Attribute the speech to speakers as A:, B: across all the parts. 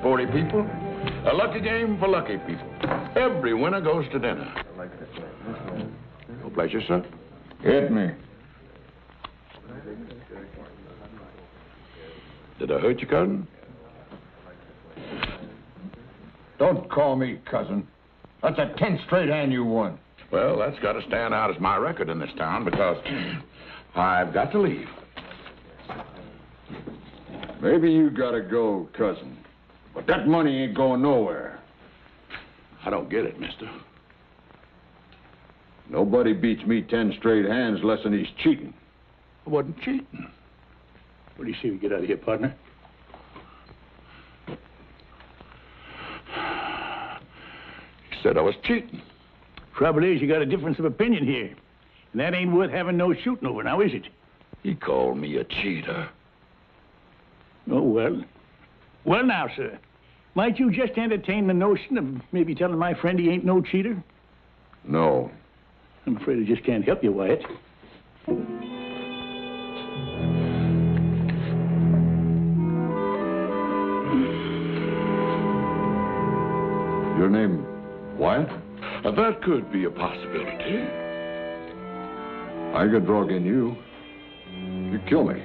A: sporty people. A lucky game for lucky people. Every winner goes to dinner. No pleasure, sir.
B: Hit me.
A: Did I hurt you, cousin?
B: Don't call me cousin. That's a 10 straight hand you won.
A: Well, that's got to stand out as my record in this town because I've got to leave.
B: Maybe you gotta go, cousin. But that money ain't going nowhere.
A: I don't get it, mister.
B: Nobody beats me 10 straight hands less than he's cheating.
A: I wasn't cheating.
C: What do you say we get out of here, partner?
A: He said I was cheating.
C: Trouble is, you got a difference of opinion here. And that ain't worth having no shooting over now, is it?
A: He called me a cheater.
C: Oh, well. Well, now, sir. Might you just entertain the notion of maybe telling my friend he ain't no cheater?
B: No.
C: I'm afraid I just can't help you, Wyatt.
B: Your name, Wyatt?
A: Now, that could be a possibility.
B: I could draw against you. You kill me.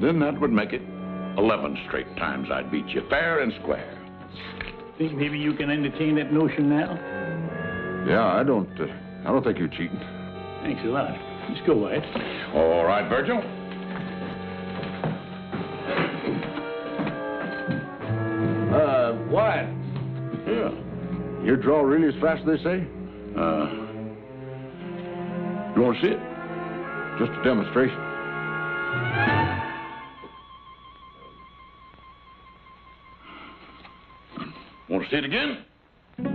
A: Then that would make it 11 straight times I'd beat you fair and square.
C: Think maybe you can entertain that notion now?
B: Yeah, I don't. Uh, I don't think you're cheating.
C: Thanks a lot. Let's go, Wyatt.
A: All right, Virgil.
B: Uh, Wyatt.
A: Yeah.
B: You draw really as fast as they say?
A: Uh, you want to see it?
B: Just a demonstration.
A: Want see it again?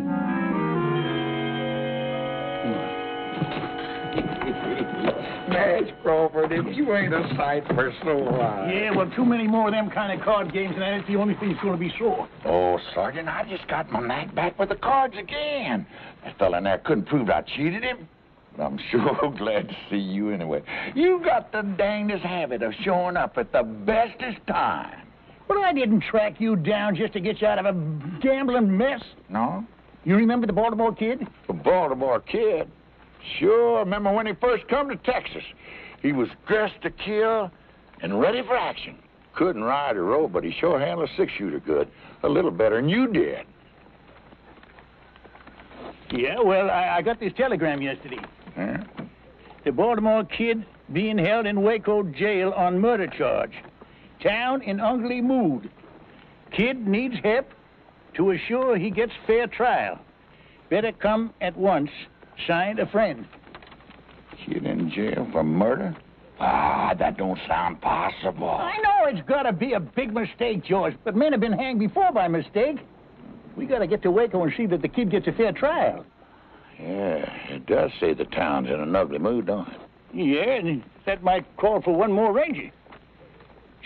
D: Nash Crawford, if you ain't a sight for sore eyes.
C: Yeah, well, too many more of them kind of card games, and that's the only thing that's going to be sore.
D: Oh, Sergeant, I just got my knack back with the cards again. That fella in there couldn't prove I cheated him. But I'm sure glad to see you anyway. You got the dangest habit of showing up at the bestest time.
C: But I didn't track you down just to get you out of a gambling mess.
D: No?
C: You remember the Baltimore kid?
D: The Baltimore kid. Sure, remember when he first come to Texas. He was dressed to kill and ready for action. Couldn't ride or row, but he sure handled a six-shooter good. A little better than you did.
C: Yeah, well, I, I got this telegram yesterday.
D: Huh?
C: The Baltimore kid being held in Waco jail on murder charge. Town in ugly mood. Kid needs help to assure he gets fair trial. Better come at once. Signed, a friend.
D: Kid in jail for murder? Ah, that don't sound possible.
C: I know it's got to be a big mistake, George, but men have been hanged before by mistake. We got to get to Waco and see that the kid gets a fair trial.
D: Yeah, it does say the town's in an ugly mood, don't it?
C: Yeah, and that might call for one more ranger.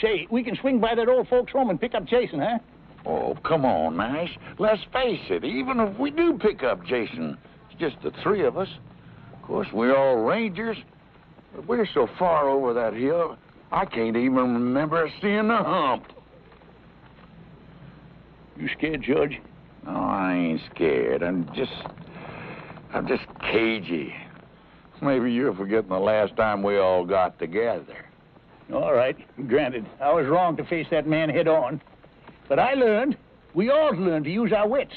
C: Say, we can swing by that old folks' home and pick up Jason, huh?
D: Oh, come on, Nash. Let's face it, even if we do pick up Jason, it's just the three of us. Of course, we're all rangers, but we're so far over that hill, I can't even remember seeing the hump.
C: You scared, George?
D: No, I ain't scared. I'm just. I'm just cagey. Maybe you're forgetting the last time we all got together.
C: All right, granted. I was wrong to face that man head on. But I learned, we all learned to use our wits.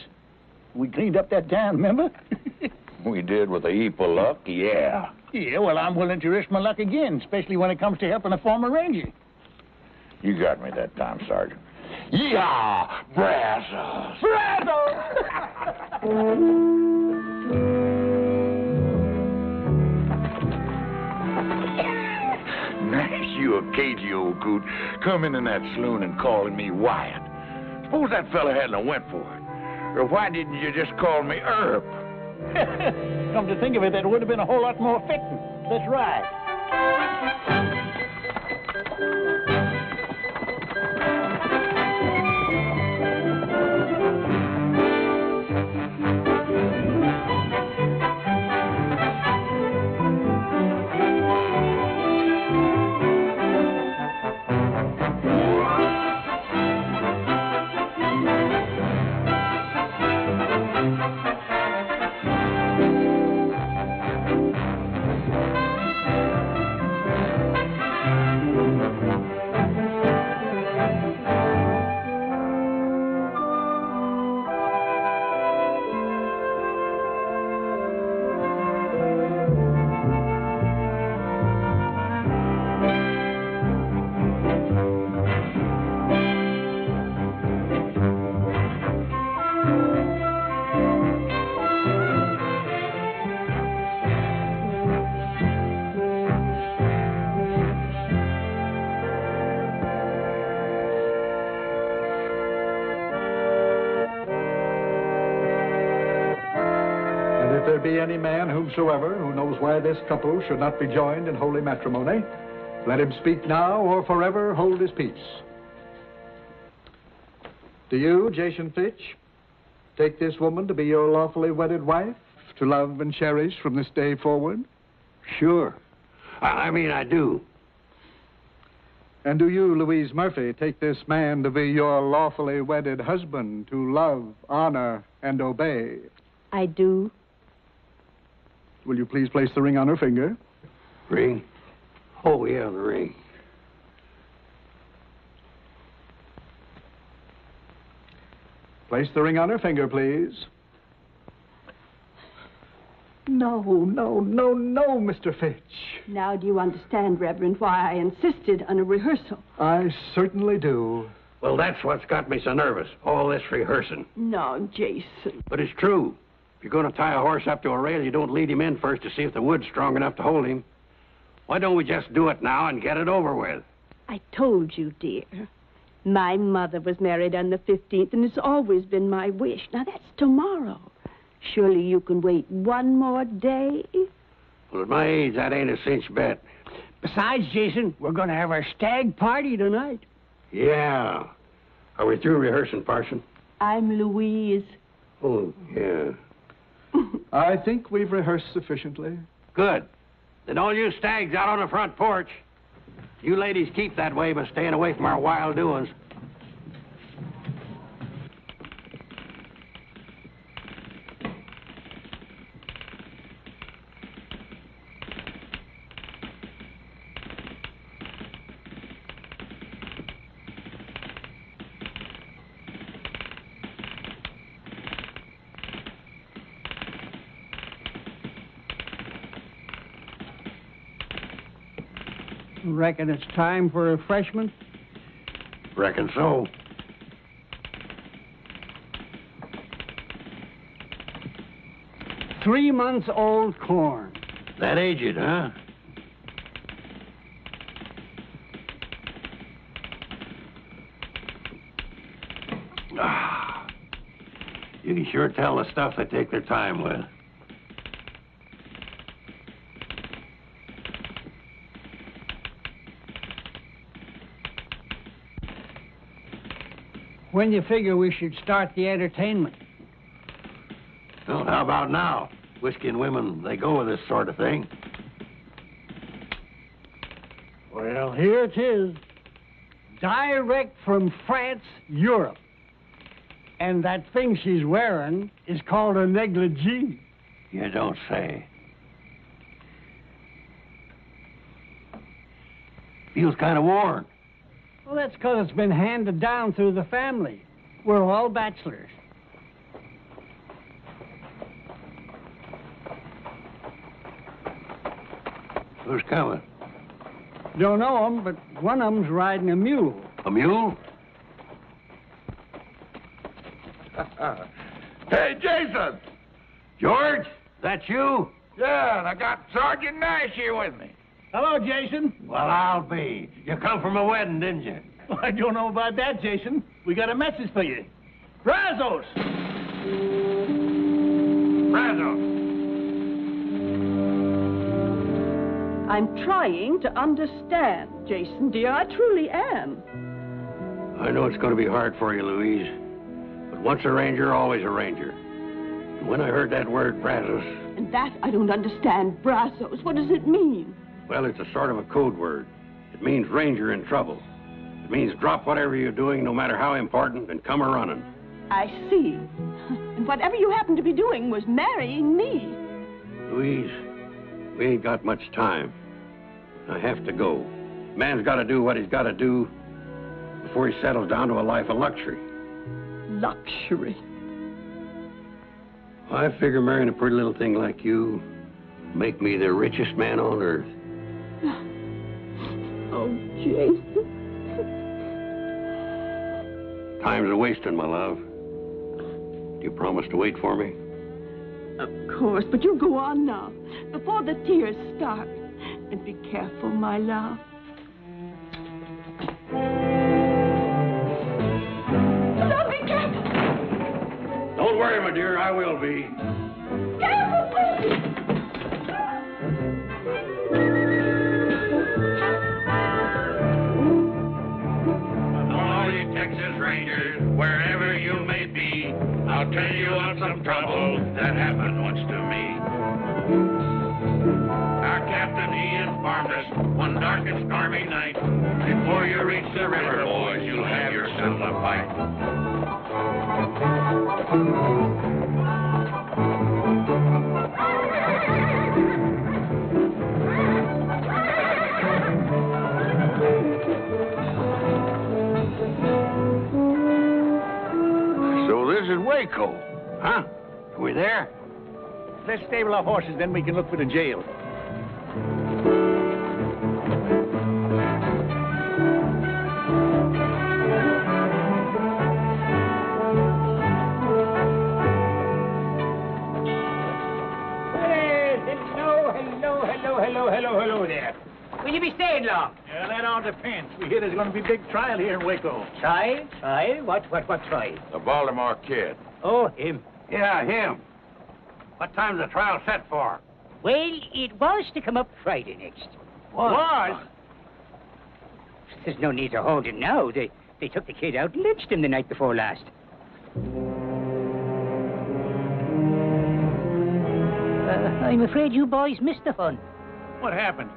C: We cleaned up that town, remember?
D: We did with a heap of luck, yeah.
C: yeah, well, I'm willing to risk my luck again, especially when it comes to helping a former ranger.
D: You got me that time, Sergeant. Yeah, Brazos. Nice, a cagey old coot, coming in that saloon and calling me Wyatt. Suppose that fella hadn't went for it. Or why didn't you just call me Earp?
C: Come to think of it, that would have been a whole lot more fitting. Let's ride.
E: Man who knows why this couple should not be joined in holy matrimony, let him speak now or forever hold his peace. Do you, Jason Fitch, take this woman to be your lawfully wedded wife, to love and cherish from this day forward?
F: Sure. I, I mean, I do.
E: And do you, Louise Murphy, take this man to be your lawfully wedded husband, to love, honor, and obey?
G: I do.
E: Will you please place the ring on her finger?
F: Ring? Oh, yeah, the ring.
E: Place the ring on her finger, please. No, no, no, no, Mr. Fitch.
G: Now do you understand, Reverend, why I insisted on a rehearsal?
E: I certainly do.
F: Well, that's what's got me so nervous, all this rehearsing.
G: No, Jason.
F: But it's true. If you're going to tie a horse up to a rail, you don't lead him in first to see if the wood's strong enough to hold him. Why don't we just do it now and get it over with?
G: I told you, dear. My mother was married on the 15th, and it's always been my wish. Now, that's tomorrow. Surely you can wait one more day?
F: Well, at my age, that ain't a cinch bet.
H: Besides, Jason, we're going to have our stag party tonight.
F: Yeah. Are we through rehearsing, Parson?
G: I'm Louise.
F: Oh, yeah.
E: I think we've rehearsed sufficiently.
F: Good. Then all you stags out on the front porch. You ladies keep that way by staying away from our wild doings.
H: Reckon it's time for refreshment?
F: Reckon so.
H: Three months old corn.
F: That aged, huh? Ah. You can sure tell the stuff they take their time with.
H: When you figure we should start the entertainment?
F: Well, how about now? Whiskey and women, they go with this sort of thing.
H: Well, here it is. Direct from France, Europe. And that thing she's wearing is called a negligee.
F: You don't say. Feels kind of worn.
H: Well, that's because it's been handed down through the family. We're all bachelors.
F: Who's coming?
H: Don't know 'em, but one of 'em's riding a mule.
F: A mule?
D: Hey, Jason!
F: George, that you?
D: Yeah, and I got Sergeant Nash here with me.
H: Hello, Jason.
F: Well, I'll be. You come from a wedding, didn't you?
H: I don't know about that, Jason. We got a message for you. Brazos!
D: Brazos!
G: I'm trying to understand, Jason, dear. I truly am.
F: I know it's going to be hard for you, Louise. But once a ranger, always a ranger. And when I heard that word, Brazos,
G: And that I don't understand. Brazos, what does it mean?
F: Well, it's a sort of a code word. It means ranger in trouble. It means drop whatever you're doing, no matter how important, and come a running.
G: I see. And whatever you happen to be doing was marrying me.
F: Louise, we ain't got much time. I have to go. Man's got to do what he's got to do before he settles down to a life of luxury.
G: Luxury.
F: I figure marrying a pretty little thing like you make me the richest man on earth.
G: Oh, Jason.
F: Time's a wasting, my love. Do you promise to wait for me?
G: Of course, but you go on now, before the tears start. And be careful, my love. Don't be careful.
F: Don't worry, my dear, I will be.
A: I'll tell you of some trouble that happened once to me. Our captain, he informed us one dark and stormy night. Before you reach the river, boys, you'll have yourself a fight.
D: Waco, huh? Are we there?
C: Let's stable our horses, then we can look for the jail.
I: hello, hello, hello, hello, hello, hello there. Will you be staying long?
C: Yeah, that all depends. We hear there's going to be a big trial here in Waco.
I: Trial? Trial? What, what, what trial?
D: The Baltimore Kid.
I: Oh, him.
J: Yeah, him. What time's the trial set for?
I: Well, it was to come up Friday next.
C: Was?
I: There's no need to hold him now. They, they took the kid out and lynched him the night before last. Uh, I'm afraid you boys missed the fun.
C: What happened?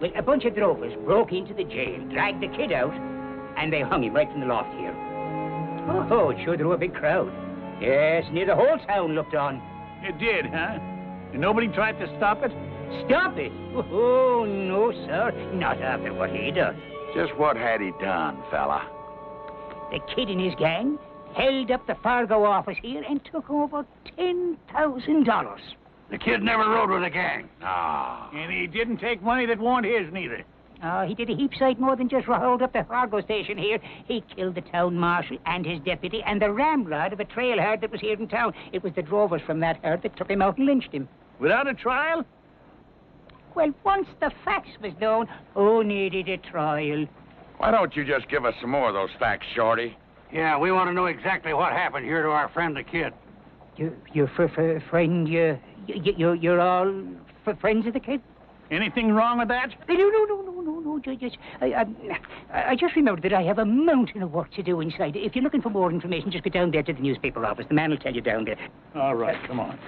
I: Well, a bunch of drovers broke into the jail, dragged the kid out, and they hung him right from the loft here. Oh, it sure drew a big crowd. Yes, near the whole town looked on.
C: It did, huh? And nobody tried to stop it?
I: Stop it? Oh, no, sir. Not after what he done.
D: Just what had he done, fella?
I: The kid and his gang held up the Fargo office here and took over $10,000.
J: The kid never rode with a gang.
D: Ah.
C: And he didn't take money that weren't his, neither.
I: Oh, he did a heap sight more than just hold up the Fargo station here. He killed the town marshal and his deputy and the ramrod of a trail herd that was here in town. It was the drovers from that herd that took him out and lynched him.
C: Without a trial?
I: Well, once the facts was known, who needed a trial?
D: Why don't you just give us some more of those facts, Shorty?
J: Yeah, we want to know exactly what happened here to our friend the kid.
I: You, your fr- fr- friend, you, you, you, you're all fr- friends of the kid?
C: Anything wrong with that?
I: No, no, no, no, no, no. Just, I, I, I just remembered that I have a mountain of work to do inside. If you're looking for more information, just go down there to the newspaper office. The man will tell you down there.
C: All right, come on.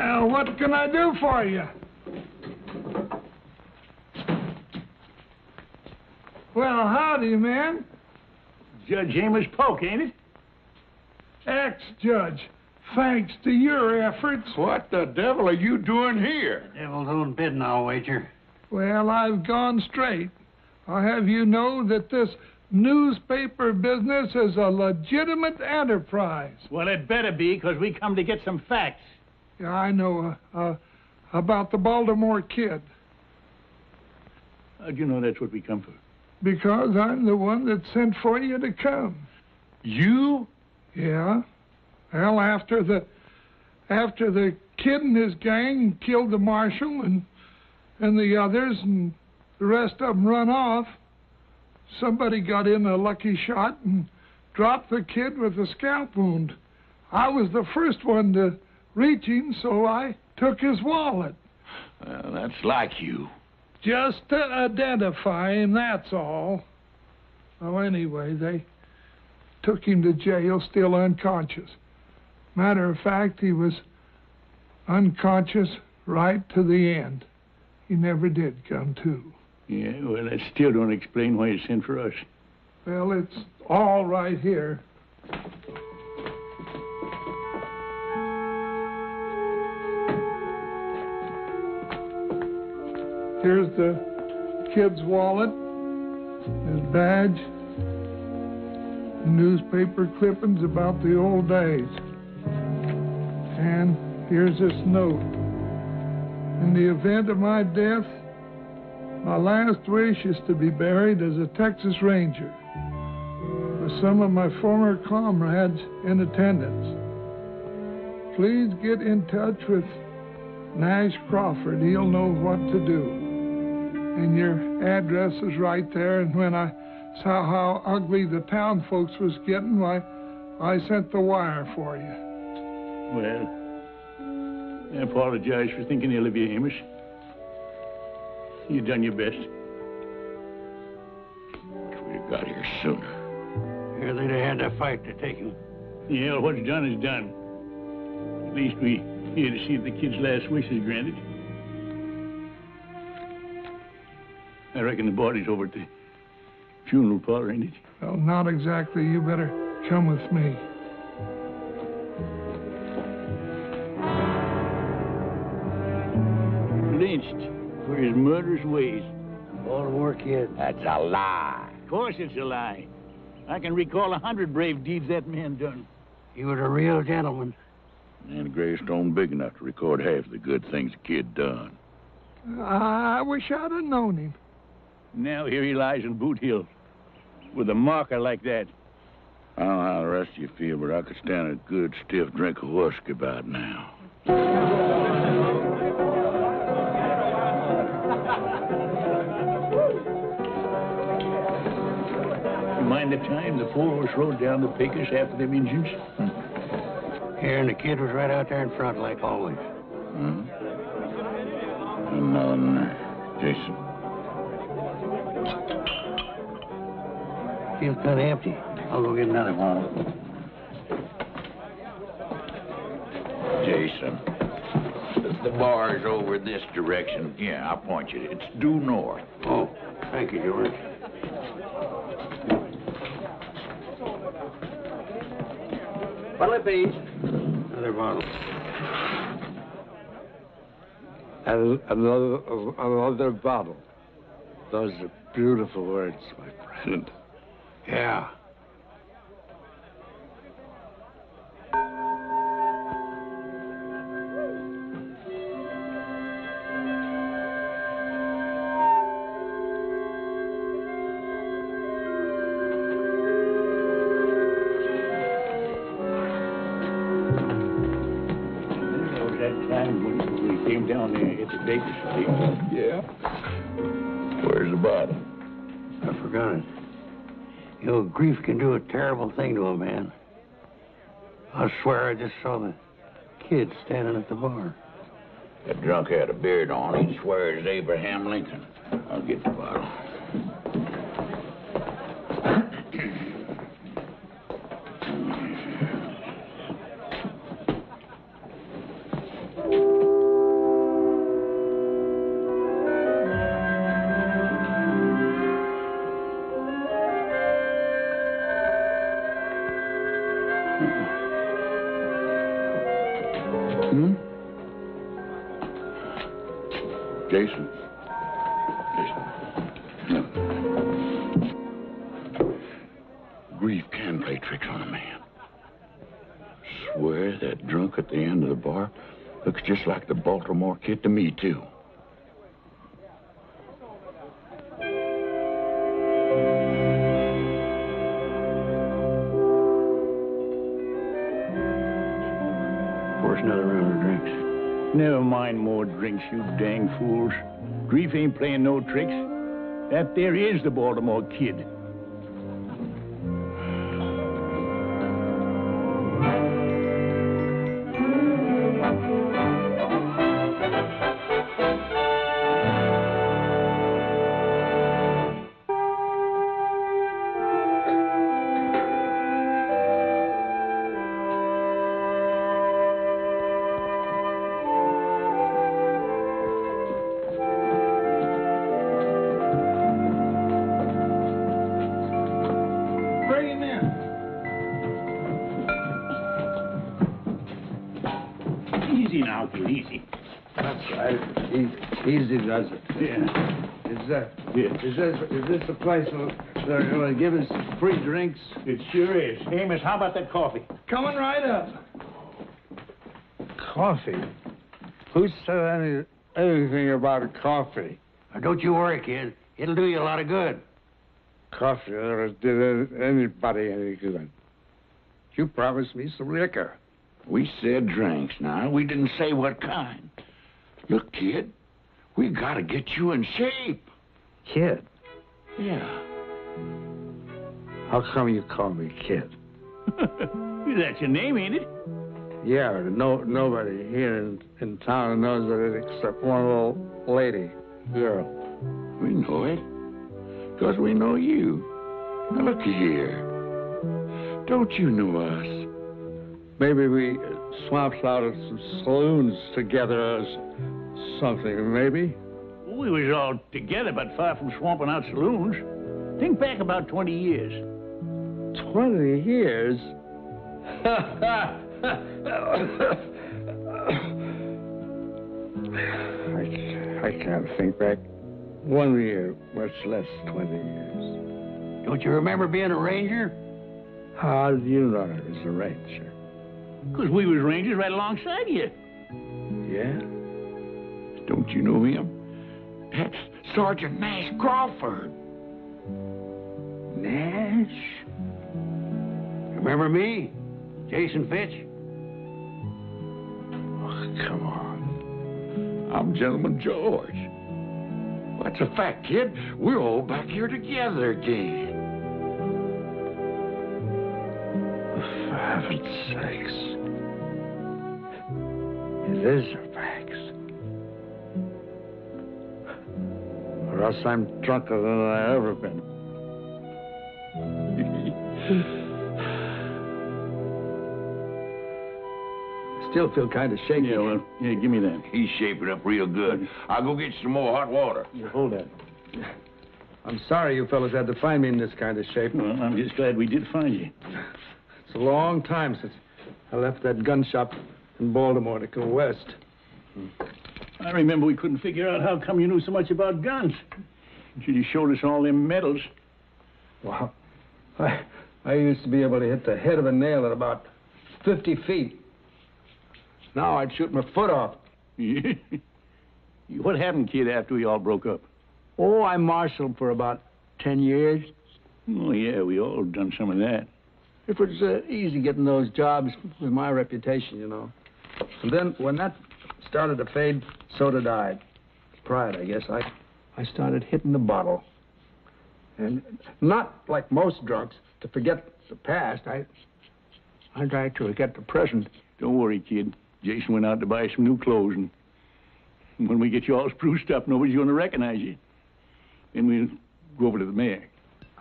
K: Uh, what can I do for you? Well, howdy, man.
C: Judge Amos Polk, ain't it?
K: Ex-judge, thanks to your efforts.
A: What the devil are you doing here?
J: The Devil's own bidding, I'll wager.
K: Well, I've gone straight. I'll have you know that this newspaper business is a legitimate enterprise.
C: Well, it better be, because we come to get some facts.
K: Yeah, I know uh, uh, about the Baltimore kid
C: How'd you know that's what we come for?
K: because I'm the one that sent for you to come.
A: You?
K: Yeah. Well, after the after the kid and his gang killed the marshal and and the others and the rest of them run off, somebody got in a lucky shot and dropped the kid with a scalp wound. I was the first one to reach him, so I took his wallet.
A: Well, that's like you.
K: Just to identify him, that's all. Well, anyway, they took him to jail still unconscious. Matter of fact, he was unconscious right to the end. He never did come to.
C: Yeah, well, that still don't explain why you sent for us.
K: Well, it's all right here. Here's the kid's wallet, his badge, newspaper clippings about the old days. And here's this note. In the event of my death, my last wish is to be buried as a Texas Ranger with some of my former comrades in attendance. Please get in touch with Nash Crawford. He'll know what to do. And your address is right there. And when I saw how ugly the town folks was getting, why, I sent the wire for you.
C: Well, I apologize for thinking ill of you, Amos. You done your best.
D: If we'd have got here sooner.
F: Here they'd have had to fight to take him.
C: Yeah, what's done is done. At least we here to see if the kid's last wish is granted. I reckon the body's over at the funeral parlor, ain't it?
K: Well, not exactly. You better come with me.
C: Lynched for his murderous ways.
F: Baltimore kid.
D: That's a lie.
C: Of course it's a lie. I can recall a hundred brave deeds that man done.
F: He was a real gentleman.
D: And a gravestone big enough to record half the good things the kid done.
K: I wish I'd have known him.
C: Now here he lies in Boot Hill with a marker like that.
D: I don't know how the rest of you feel, but I could stand a good stiff drink of whiskey about now.
C: You mind the time the four horse rode down the Pecos after them Injuns?
F: Here, and the kid was right out there in front, like always.
D: Hmm? Another night. Jason.
F: Feels kind of empty. I'll go get another bottle.
D: Jason. The bar is over this direction. Yeah, I'll point you. It's due north.
F: Oh, thank you, George. What'll it be? Another bottle.
B: And another, another bottle. Those are beautiful words, my friend.
F: Yeah. Grief can do a terrible thing to a man. I swear I just saw the kid standing at the bar.
D: That drunk had a beard on. He swears Abraham Lincoln. I'll get the bottle. Kid to me, too.
F: Pour us another round of drinks.
C: Never mind more drinks, you dang fools. Grief ain't playing no tricks. That there is the Baltimore kid. Easy now, kid, easy.
B: That's right. E- easy does it.
C: Yeah.
B: Is that,
C: Yeah.
B: is this, is this the place where they're going to give us free drinks?
C: It sure is. Amos, how about that coffee?
K: Coming right up.
B: Coffee? Who said any, anything about coffee?
F: Now, don't you worry, kid. It'll do you a lot of good.
B: Coffee never did anybody any good. You promised me some liquor.
D: We said drinks now. We didn't say what kind. Look, kid, we gotta get you in shape.
B: Kid,
D: Yeah.
B: How come you call me kid?
C: That's your name, ain't it?
B: Yeah, no, nobody here in, in town knows it except one little lady, girl.
D: We know it. Because we know you. Now, looky here. Don't you know us?
B: Maybe we swapped out at some saloons together or something, maybe?
C: We was all together, but far from swamping out saloons. Think back about 20 years.
B: Twenty years? I, I can't think back one year, much less 20 years.
F: Don't you remember being a ranger?
B: How do you know I was a ranger?
C: Because we was rangers right alongside you.
B: Yeah?
D: Don't you know him? That's Sergeant Nash Crawford.
F: Nash? Remember me? Jason Fitch?
B: Oh, come on.
D: I'm Gentleman George. That's a fact, kid. We're all back here together again.
B: For heaven's sakes. It is a fact. Or else I'm drunker than I ever been.
L: Still feel kind of shaky.
C: Yeah, well, yeah, give me that.
D: He's shaping up real good. I'll go get you some more hot water.
C: You hold that.
L: I'm sorry you fellas had to find me in this kind of shape.
C: Well, I'm just glad we did find you.
L: It's a long time since I left that gun shop in Baltimore to go west.
C: I remember we couldn't figure out how come you knew so much about guns. You showed us all them medals.
L: Wow. I, I used to be able to hit the head of a nail at about 50 feet. Now I'd shoot my foot off.
C: what happened, kid, after we all broke up?
L: Oh, I marshaled for about 10 years.
C: Oh, yeah, we all done some of that.
L: It was uh, easy getting those jobs with my reputation, you know. And then when that started to fade, so did I. Pride, I guess. I, I started hitting the bottle. And not like most drunks to forget the past. I, I tried to forget the present.
C: Don't worry, kid. Jason went out to buy some new clothes, and when we get you all spruced up, nobody's going to recognize you. Then we'll go over to the mayor.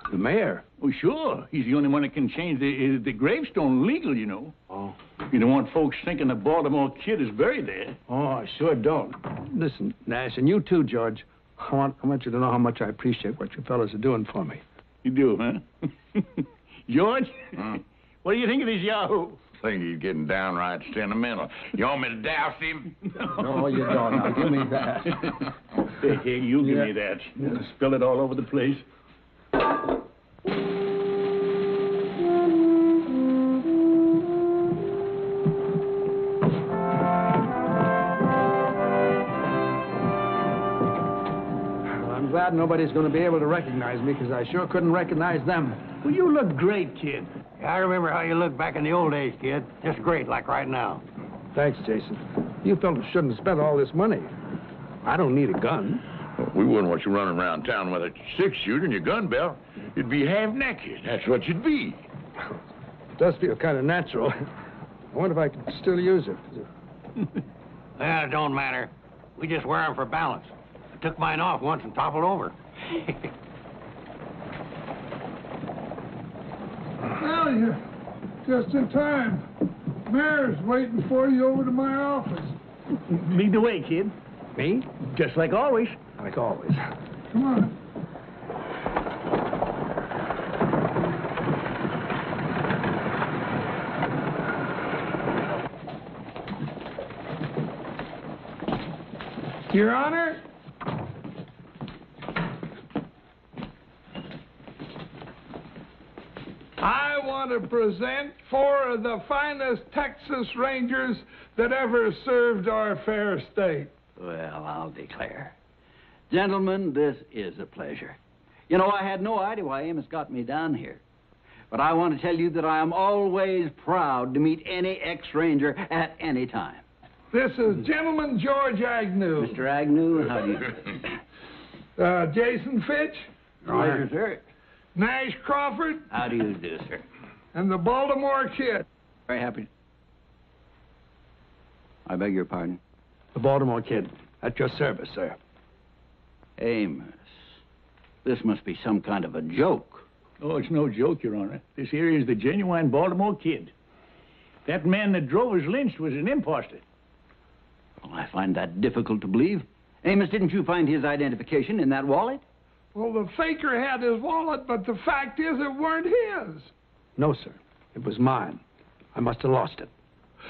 L: The mayor?
C: Oh, sure. He's the only one that can change the, uh, the gravestone legal, you know.
L: Oh.
C: You don't want folks thinking the Baltimore kid is buried there.
L: Oh, I sure don't. Listen, Nash, and you too, George. I want, I want you to know how much I appreciate what you fellas are doing for me.
C: You do, huh? George,
D: Hmm.
C: what do you think of this Yahoo?
D: I Think he's getting downright sentimental. You want me to douse him?
L: No, you don't. Now, give me that.
C: Hey, hey, you give
L: Yeah.
C: me that. Spill it all over the place.
L: Glad nobody's going to be able to recognize me because I sure couldn't recognize them.
C: Well, you look great, kid.
F: I remember how you looked back in the old days, kid. Just great, like right now.
L: Thanks, Jason. You fellas shouldn't have spent all this money. I don't need a gun.
D: We wouldn't want you running around town with a six shooter and your gun belt. You'd be half naked. That's what you'd be.
L: It does feel kind of natural. I wonder if I can still use it.
F: Well, it don't matter. We just wear 'em for balance. I took mine off once and toppled over.
K: Well, you're just in time. Mayor's waiting for you over to my office.
C: Lead the way, kid.
L: Me?
C: Just like always.
L: Like always.
K: Come on. Your Honor, I want to present four of the finest Texas Rangers that ever served our fair state.
M: Well, I'll declare. Gentlemen, this is a pleasure. You know, I had no idea why Amos got me down here. But I want to tell you that I am always proud to meet any ex-ranger at any time.
K: This is Gentleman George Agnew.
M: Mr. Agnew, how do you...
K: Uh, Jason Fitch.
M: Pleasure, sir.
K: Nash Crawford,
M: How do you do, sir?
K: and the Baltimore Kid.
M: Very happy. I beg your pardon.
L: The Baltimore kid. At your service, sir.
M: Amos, this must be some kind of a joke.
C: Oh, it's no joke, Your Honor. This here is the genuine Baltimore Kid. That man that drove us lynched was an impostor.
M: Well, I find that difficult to believe. Amos, didn't you find his identification in that wallet?
K: Well, the faker had his wallet, but the fact is it weren't his.
L: No, sir. It was mine. I must have lost it.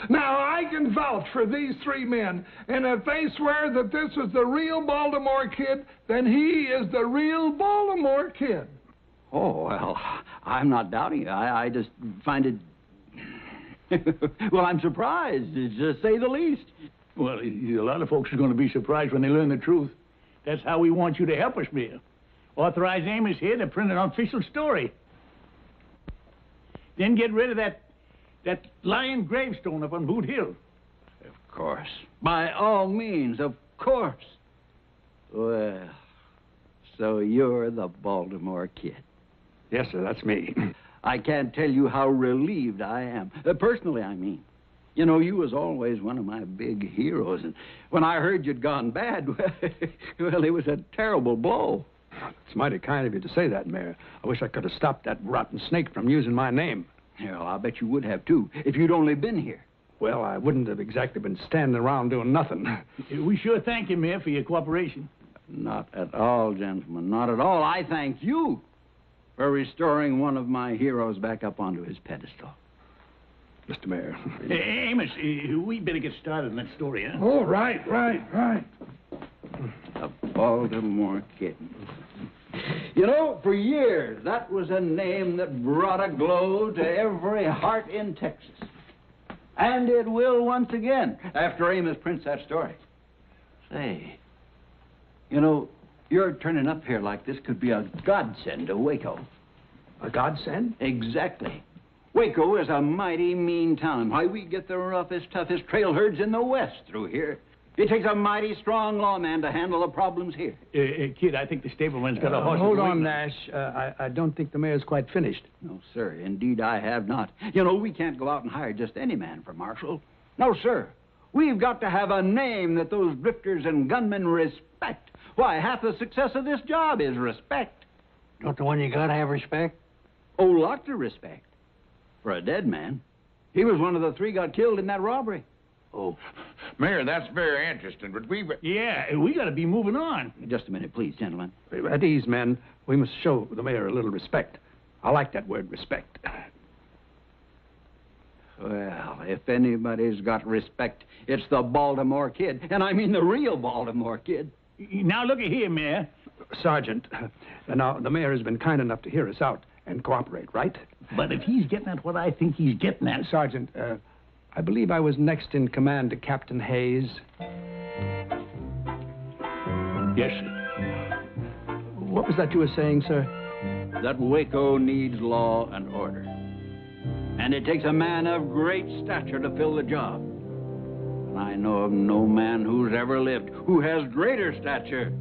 K: Now, I can vouch for these three men, and if they swear that this is the real Baltimore Kid, then he is the real Baltimore Kid.
M: Oh, well, I'm not doubting it. I, I just find it. well, I'm surprised, to say the least.
C: Well, a lot of folks are going to be surprised when they learn the truth. That's how we want you to help us, Mayor. Authorize Amos here to print an official story. Then get rid of that that lying gravestone up on Boot Hill.
M: Of course. By all means, of course. Well, so you're the Baltimore kid.
L: Yes, sir, that's me.
M: I can't tell you how relieved I am. Uh, personally, I mean. You know, you was always one of my big heroes, and when I heard you'd gone bad, well, it was a terrible blow.
L: It's mighty kind of you to say that, Mayor. I wish I could have stopped that rotten snake from using my name.
M: Well, I'll bet you would have, too, if you'd only been here.
L: Well, I wouldn't have exactly been standing around doing nothing.
C: We sure thank you, Mayor, for your cooperation.
M: Not at all, gentlemen, not at all. I thank you for restoring one of my heroes back up onto his pedestal.
L: Mr. Mayor.
C: Hey, Amos, uh, we better get started on that story, huh?
K: Oh, right, right, right.
M: The Baltimore Kid. You know, for years, that was a name that brought a glow to every heart in Texas. And it will once again after Amos prints that story. Say, you know, your turning up here like this could be a godsend to Waco.
L: A godsend?
M: Exactly. Waco is a mighty mean town. Why, we get the roughest, toughest trail herds in the West through here. It takes a mighty strong lawman to handle the problems here.
C: Uh, uh, kid, I think the stableman's got a
L: Uh,
C: horse.
L: hold on. Nash. Uh, I, I don't think the mayor's quite finished.
M: No, sir. Indeed, I have not. You know, we can't go out and hire just any man for marshal. No, sir. We've got to have a name that those drifters and gunmen respect. Why, half the success of this job is respect.
F: Don't the one you got have respect?
M: Oh, lots of respect. For a dead man. He was one of the three got killed in that robbery.
C: Oh.
A: Mayor, that's very interesting, but we...
C: Yeah, we got to be moving on.
M: Just a minute, please, gentlemen.
L: At ease, men. We must show the mayor a little respect. I like that word, respect.
M: Well, if anybody's got respect, it's the Baltimore kid. And I mean the real Baltimore kid.
C: Now, look at here, Mayor.
L: Sergeant, uh, now, the mayor has been kind enough to hear us out and cooperate, right?
C: But if he's getting at what I think he's getting at...
L: Sergeant, uh, I believe I was next in command to Captain Hayes.
C: Yes, sir.
L: What was that you were saying, sir?
M: That Waco needs law and order. And it takes a man of great stature to fill the job. And I know of no man who's ever lived who has greater stature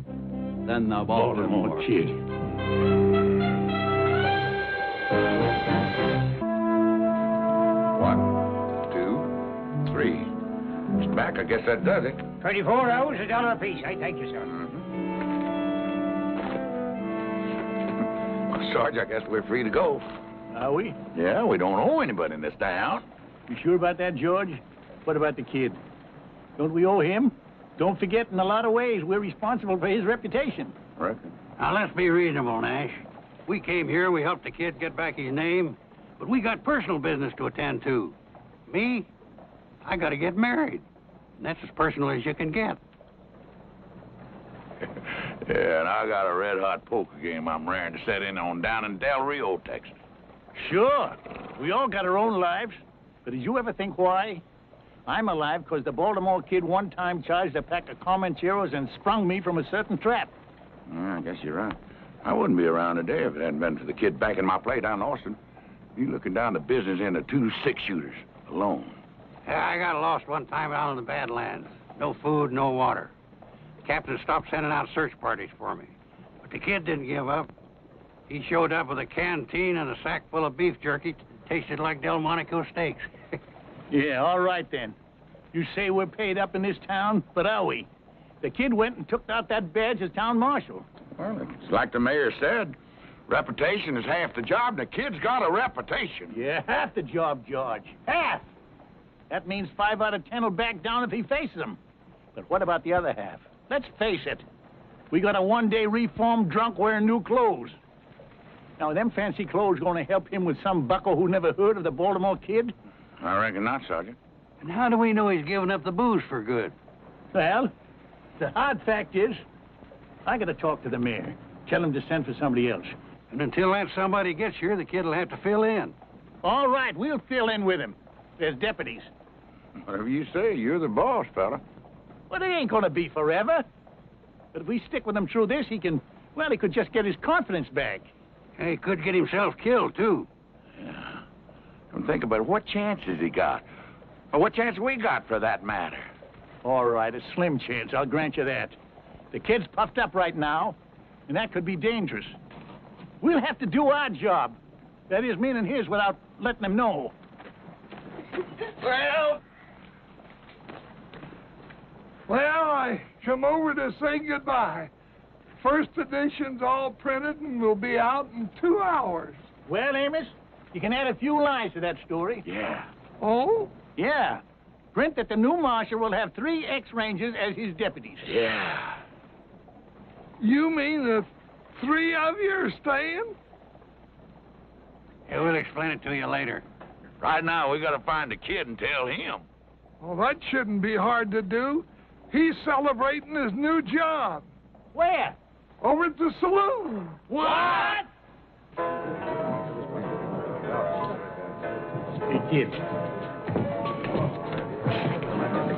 M: than the Baltimore,
C: Baltimore Kid.
A: Back. I guess that does it.
I: 24 hours, a dollar apiece. I thank you, sir.
A: Well, mm-hmm. Sarge, I guess we're free to go.
C: Are we?
A: Yeah, we don't owe anybody in this town.
C: You sure about that, George? What about the kid? Don't we owe him? Don't forget, in a lot of ways, we're responsible for his reputation.
A: Reckon.
F: Now, let's be reasonable, Nash. We came here, we helped the kid get back his name, but we got personal business to attend to. Me, I gotta get married. And that's as personal as you can get.
A: Yeah, and I got a red-hot poker game I'm raring to set in on down in Del Rio, Texas.
C: Sure. We all got our own lives. But did you ever think why? I'm alive because the Baltimore kid one time charged a pack of Comancheros and sprung me from a certain trap.
A: Yeah, I guess you're right. I wouldn't be around today if it hadn't been for the kid backing my play down in Austin. You looking down the business end of two six-shooters alone.
F: Yeah, I got lost one time out in the Badlands. No food, no water. The captain stopped sending out search parties for me. But the kid didn't give up. He showed up with a canteen and a sack full of beef jerky. Tasted like Delmonico steaks.
C: Yeah, all right then. You say we're paid up in this town, but are we? The kid went and took out that badge as town marshal.
D: Well, it's like the mayor said. Reputation is half the job. and The kid's got a reputation.
C: Yeah, half the job, George. Half! That means five out of ten will back down if he faces them. But what about the other half? Let's face it. We got a one-day reformed drunk wearing new clothes. Now, are them fancy clothes going to help him with some bucko who never heard of the Baltimore Kid?
D: I reckon not, Sergeant.
F: And how do we know he's given up the booze for good?
C: Well, the hard fact is, I got to talk to the mayor. Tell him to send for somebody else.
F: And until that somebody gets here, the kid will have to fill in.
C: All right, we'll fill in with him. There's deputies.
D: Whatever you say, you're the boss, fella.
C: Well, it ain't going to be forever. But if we stick with him through this, he can, well, he could just get his confidence back.
F: Hey, he could get himself killed, too.
D: Yeah. And think about it. What chance has he got? Or what chance we got, for that matter?
C: All right, a slim chance, I'll grant you that. The kid's puffed up right now, and that could be dangerous. We'll have to do our job. That is, meaning his, without letting him know.
K: Well, well, I come over to say goodbye. First edition's all printed and will be out in two hours.
C: Well, Amos, you can add a few lines to that story.
D: Yeah.
K: Oh?
C: Yeah. Print that the new marshal will have three X-Rangers as his deputies.
D: Yeah.
K: You mean the three of you are staying?
F: Yeah, we'll explain it to you later.
D: Right now, we gotta find the kid and tell him.
K: Well, that shouldn't be hard to do. He's celebrating his new job.
C: Where?
K: Over at the saloon.
C: What? Hey, kid.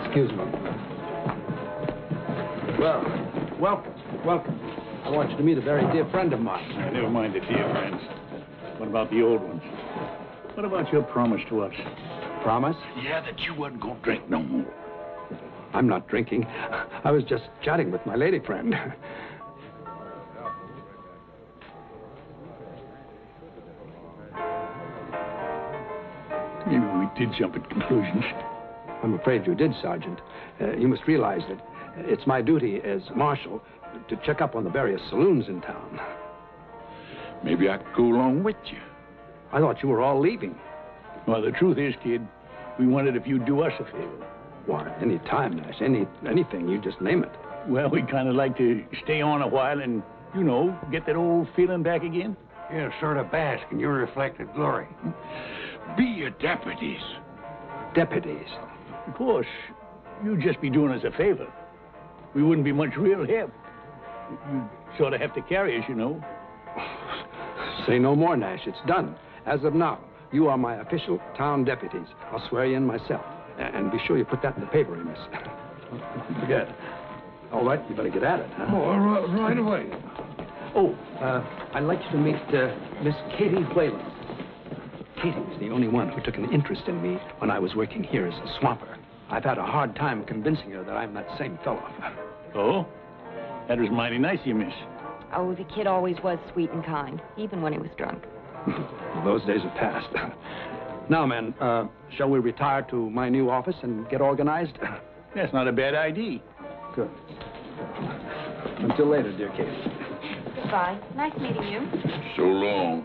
L: Excuse me. Well, welcome, welcome. I want you to meet a very dear friend of mine.
C: Never mind the dear friends. What about the old ones? What about your promise to us?
L: Promise?
D: Yeah, that you wasn't gonna drink no more.
L: I'm not drinking. I was just chatting with my lady friend.
C: Maybe we did jump at conclusions.
L: I'm afraid you did, Sergeant. Uh, you must realize that it's my duty as marshal to check up on the various saloons in town.
D: Maybe I could go along with you.
L: I thought you were all leaving.
C: Well, the truth is, kid, we wondered if you'd do us a favor.
L: Why, any time, Nash. Any anything. You just name it.
C: Well, we'd kind of like to stay on a while and, you know, get that old feeling back again.
F: Yeah, sort of bask in your reflected glory.
D: Be your deputies.
L: Deputies.
C: Of course, you'd just be doing us a favor. We wouldn't be much real help. You'd sort of have to carry us, you know.
L: Say no more, Nash. It's done. As of now, you are my official town deputies. I'll swear you in myself. A- And be sure you put that in the paper, Amos.
C: Forget.
L: All right, you better get at it, huh?
K: Oh, right, right away.
L: Oh, uh, I'd like you to meet uh, Miss Katie Whalen. Katie was the only one who took an interest in me when I was working here as a swamper. I've had a hard time convincing her that I'm that same fellow.
C: Oh? That was mighty nice of you, miss.
N: Oh, the kid always was sweet and kind, even when he was drunk.
L: Those days are past. Now, men, uh, shall we retire to my new office and get organized?
C: That's not a bad idea.
L: Good. Until later, dear Katie.
N: Goodbye. Nice meeting you.
D: So long.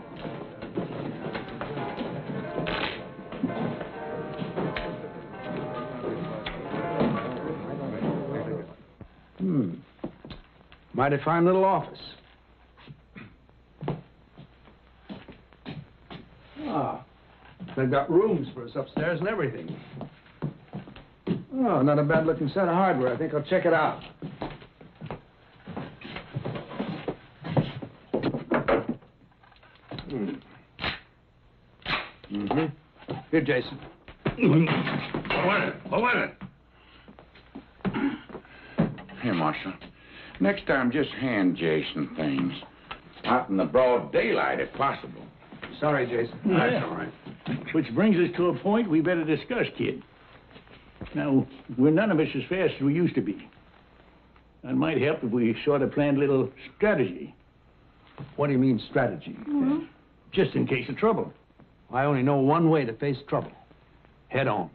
L: Hmm. Mighty fine little office. Ah, they've got rooms for us upstairs and everything. Oh, not a bad looking set of hardware. I think I'll check it out. Hmm. Mm-hmm. Here, Jason.
D: What What it? Here, Marshal. Next time, just hand Jason things. Out in the broad daylight, if possible.
L: Sorry, Jason.
C: Yeah.
L: That's all right.
C: Which brings us to a point we better discuss, kid. Now, we're none of us as fast as we used to be. It might help if we sort of planned a little strategy.
L: What do you mean, strategy? Mm-hmm.
C: Just in case of trouble.
L: I only know one way to face trouble. Head on.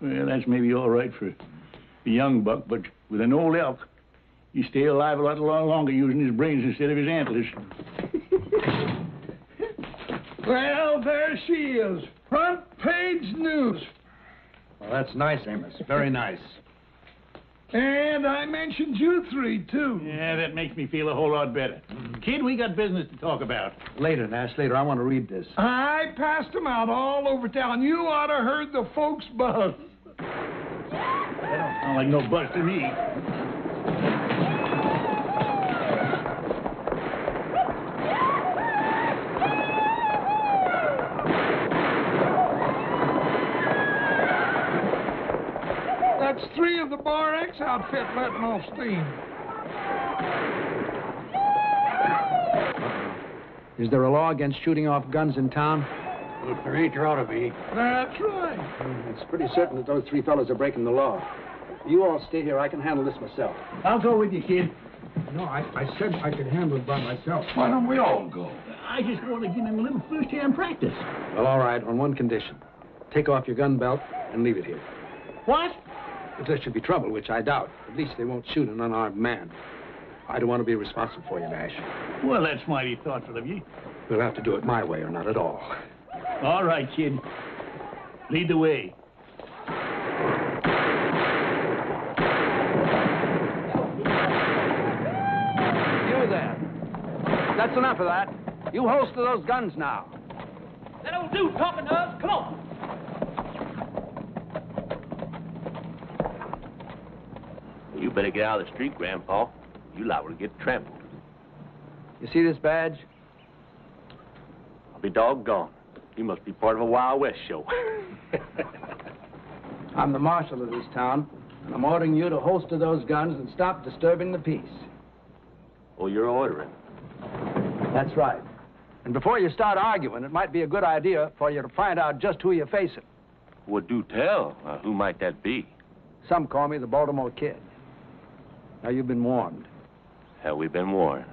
C: Well, that's maybe all right for a young buck, but with an old elk, you stay alive a lot longer using his brains instead of his antlers.
K: Well, there she is. Front page news.
L: Well, that's nice, Amos. Very nice.
K: And I mentioned you three, too.
C: Yeah, that makes me feel a whole lot better. Mm-hmm. Kid, we got business to talk about.
L: Later, Nash, later. I want to read this.
K: I passed them out all over town. You ought to heard the folks buzz.
C: That don't sound like no buzz to me.
K: Three of the Bar X outfit letting off steam. Uh-huh.
L: Is there a law against shooting off guns in town?
F: Well, if there ain't, there ought to be.
K: That's right.
L: Hmm, it's pretty certain that those three fellows are breaking the law. You all stay here. I can handle this myself.
C: I'll go with you, kid.
B: No, I, I said I could handle it by myself.
A: Why don't we all go?
C: I just want to give him a little first-hand practice.
L: Well, all right, on one condition. Take off your gun belt and leave it here.
C: What?
L: If there should be trouble, which I doubt, at least they won't shoot an unarmed man. I don't want to be responsible for you, Nash.
C: Well, that's mighty thoughtful of you.
L: We'll have to do it my way or not at all.
C: All right, kid. Lead the way.
L: You there. That's enough of that. You holster those guns now.
O: That'll do talking to us. Come on.
P: You better get out of the street, Grandpa. You liable to get trampled.
L: You see this badge?
P: I'll be doggone. You must be part of a Wild West show.
L: I'm the marshal of this town, and I'm ordering you to holster those guns and stop disturbing the peace.
P: oh, you're ordering.
L: That's right. And before you start arguing, it might be a good idea for you to find out just who you're facing.
P: Well, do tell. Uh, who might that be?
L: Some call me the Baltimore Kid. Now, you've been warned.
P: Have we been warned?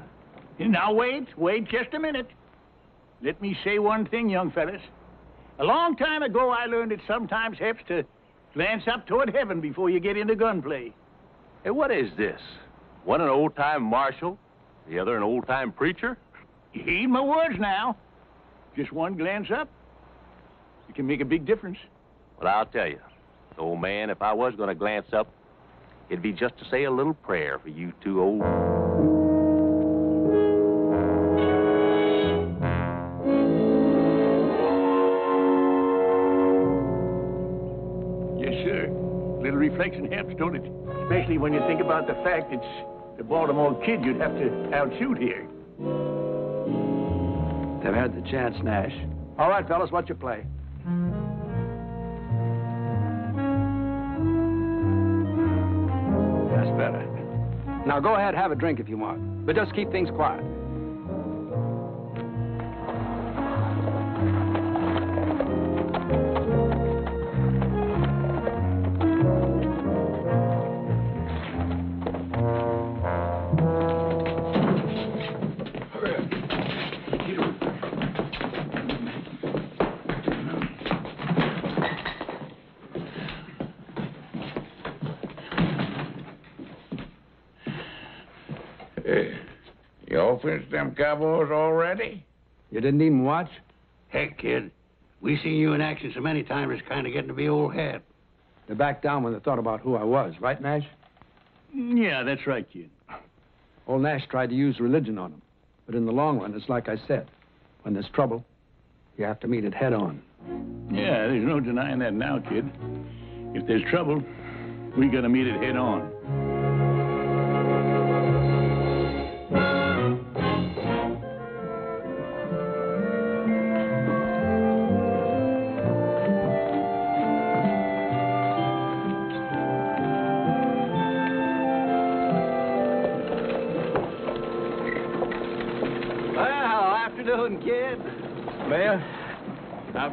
C: Now, wait, wait just a minute. Let me say one thing, young fellas. A long time ago, I learned it sometimes helps to glance up toward heaven before you get into gunplay.
P: Hey, what is this? One an old-time marshal, the other an old-time preacher?
C: Heed my words now. Just one glance up. It can make a big difference.
P: Well, I'll tell you, old man, if I was going to glance up, it'd be just to say a little prayer for you two old...
C: Yes, sir. Little reflection helps, don't it? Especially when you think about the fact it's the Baltimore kid you'd have to outshoot here.
L: They've had the chance, Nash. All right, fellas, what's your play? Now go ahead, have a drink if you want, but just keep things quiet.
A: Cowboys already?
L: You didn't even watch?
F: Heck, kid. We seen you in action so many times, it's kind of getting to be old hat.
L: They backed down when they thought about who I was, right, Nash?
C: Yeah, that's right, kid.
L: Old Nash tried to use religion on them. But in the long run, it's like I said. When there's trouble, you have to meet it head on.
C: Yeah, there's no denying that now, kid. If there's trouble, we gotta meet it head on.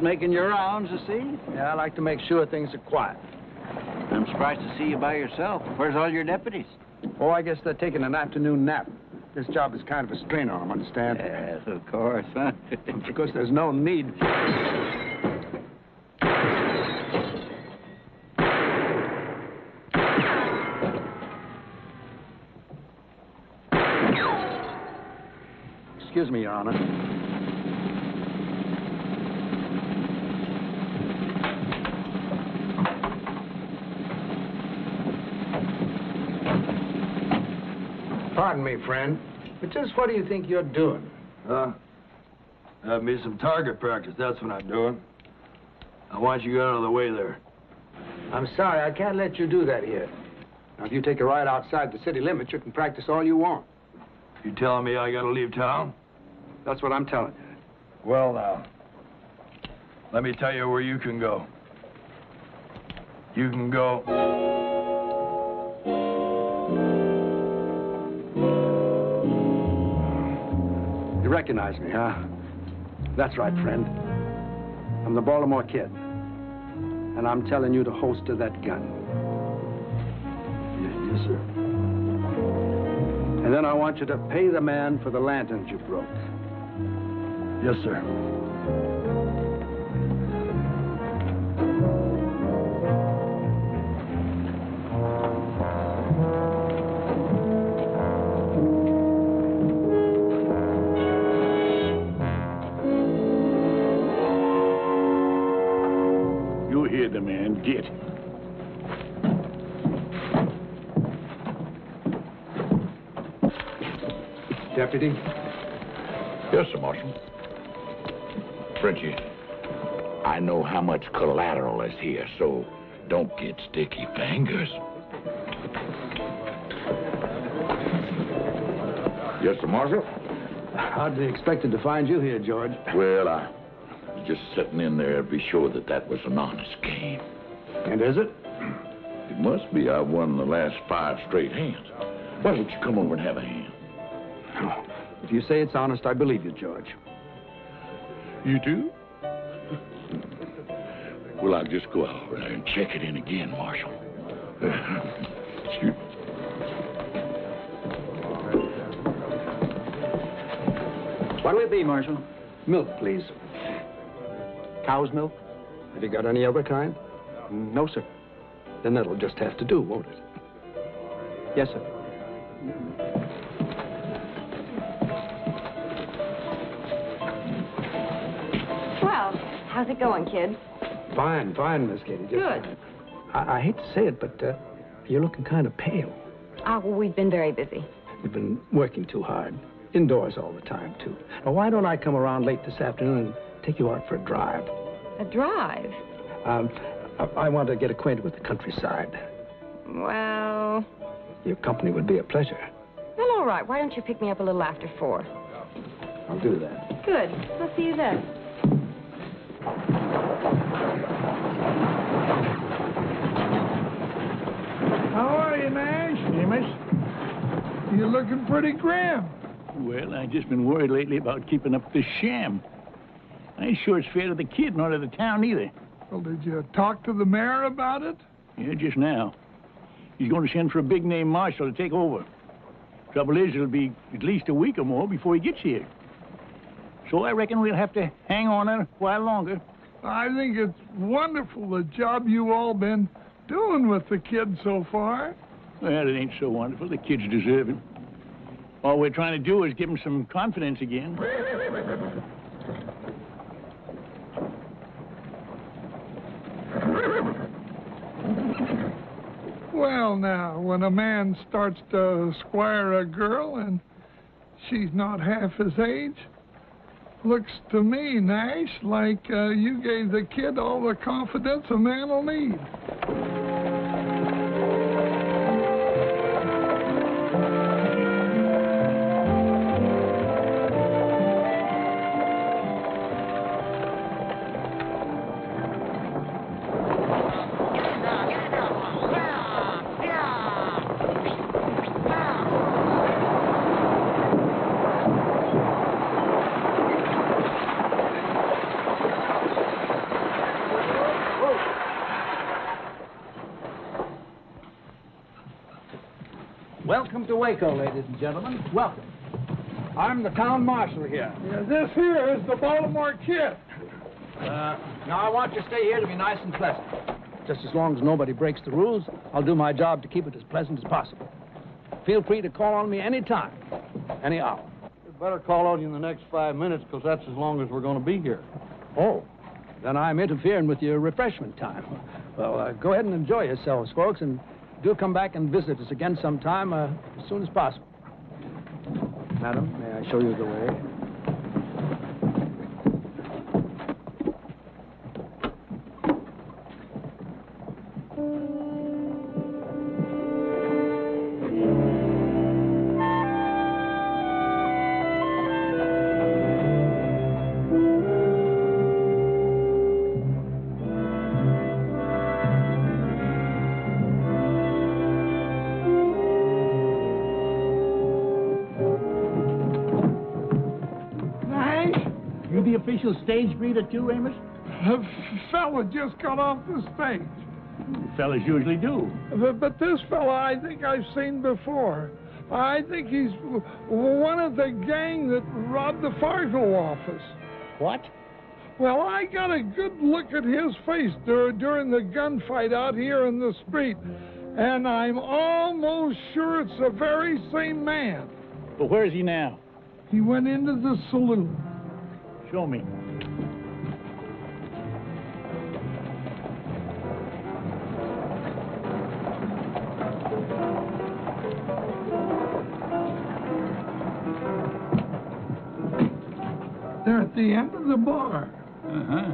M: Out making your rounds, I see.
L: Yeah, I like to make sure things are quiet.
M: I'm surprised to see you by yourself. Where's all your deputies?
L: Oh, I guess they're taking an afternoon nap. This job is kind of a strain on him, understand?
M: Yes, of course, huh?
L: because there's no need. Excuse me, Your Honor. Pardon me, friend, but just what do you think you're doing?
Q: Huh? Have me some target practice, that's what I'm doing. I want you out of the way there.
L: I'm sorry, I can't let you do that here. Now, if you take a ride outside the city limits, you can practice all you want.
Q: You telling me I gotta leave town?
L: That's what I'm telling you.
Q: Well, now, let me tell you where you can go. You can go.
L: Recognize me, huh? That's right, friend. I'm the Baltimore Kid. And I'm telling you to holster that gun.
Q: Yes, yes, sir.
L: And then I want you to pay the man for the lanterns you broke.
Q: Yes, sir.
L: Deputy?
D: Yes, sir, Marshal. Frenchie, I know how much collateral is here, so don't get sticky fingers. Yes, sir, Marshal?
L: Hardly expected to find you here, George.
D: Well, I was just sitting in there to be sure that that was an honest game.
L: And is it?
D: It must be. I've won the last five straight hands. Why don't you come over and have a hand?
L: Oh, If you say it's honest, I believe you, George.
D: You do? Well, I'll just go out there and check it in again, Marshal. Excuse me.
L: What'll it be, Marshal? Milk, please.
R: Cow's milk?
L: Have you got any other kind?
R: No, sir.
L: Then that'll just have to do, won't it?
R: Yes, sir.
N: How's it going, kid?
L: Fine, fine, Miss Kitty. Just,
N: Good.
L: I, I hate to say it, but uh, you're looking kind of pale.
N: Ah, well, we've been very busy.
L: You've been working too hard. Indoors all the time, too. Now, why don't I come around late this afternoon and take you out for a drive?
N: A drive?
L: Um, I, I want to get acquainted with the countryside.
N: Well,
L: Your company would be a pleasure.
N: well, all right. Why don't you pick me up a little after four?
L: I'll do that.
N: Good. I'll see you then.
K: How are you, Nash?
C: Amos?
K: You're looking pretty grim.
C: Well, I've just been worried lately about keeping up this sham. I ain't sure it's fair to the kid nor to the town either.
K: Well, did you talk to the mayor about it?
C: Yeah, just now. He's going to send for a big name marshal to take over. Trouble is, it'll be at least a week or more before he gets here. So I reckon we'll have to hang on a while longer.
K: I think it's wonderful the job you all been doing with the kid so far.
C: Well, it ain't so wonderful. The kid's deserve it. All we're trying to do is give him some confidence again.
K: Well, now, when a man starts to squire a girl and she's not half his age, looks to me, Nash, like uh, you gave the kid all the confidence a man will need.
R: Welcome to Waco, ladies and gentlemen. Welcome.
L: I'm the town marshal here.
K: Yeah, this here is the Baltimore Kid.
L: Uh, now, I want you to stay here to be nice and pleasant. Just as long as nobody breaks the rules, I'll do my job to keep it as pleasant as possible. Feel free to call on me any time, any hour.
S: You better call on you in the next five minutes, because that's as long as we're going to be here.
L: Oh, then I'm interfering with your refreshment time. Well, uh, go ahead and enjoy yourselves, folks, and do come back and visit us again sometime uh, as soon as possible. Madam, may I show you the way?
K: Just got off the stage.
C: Fellas usually do.
K: But, but this fella I think I've seen before. I think he's one of the gang that robbed the Fargo office.
C: What?
K: Well, I got a good look at his face dur- during the gunfight out here in the street, and I'm almost sure it's the very same man.
C: But where is he now?
K: He went into the saloon.
C: Show me.
K: The end of the bar.
C: Uh-huh.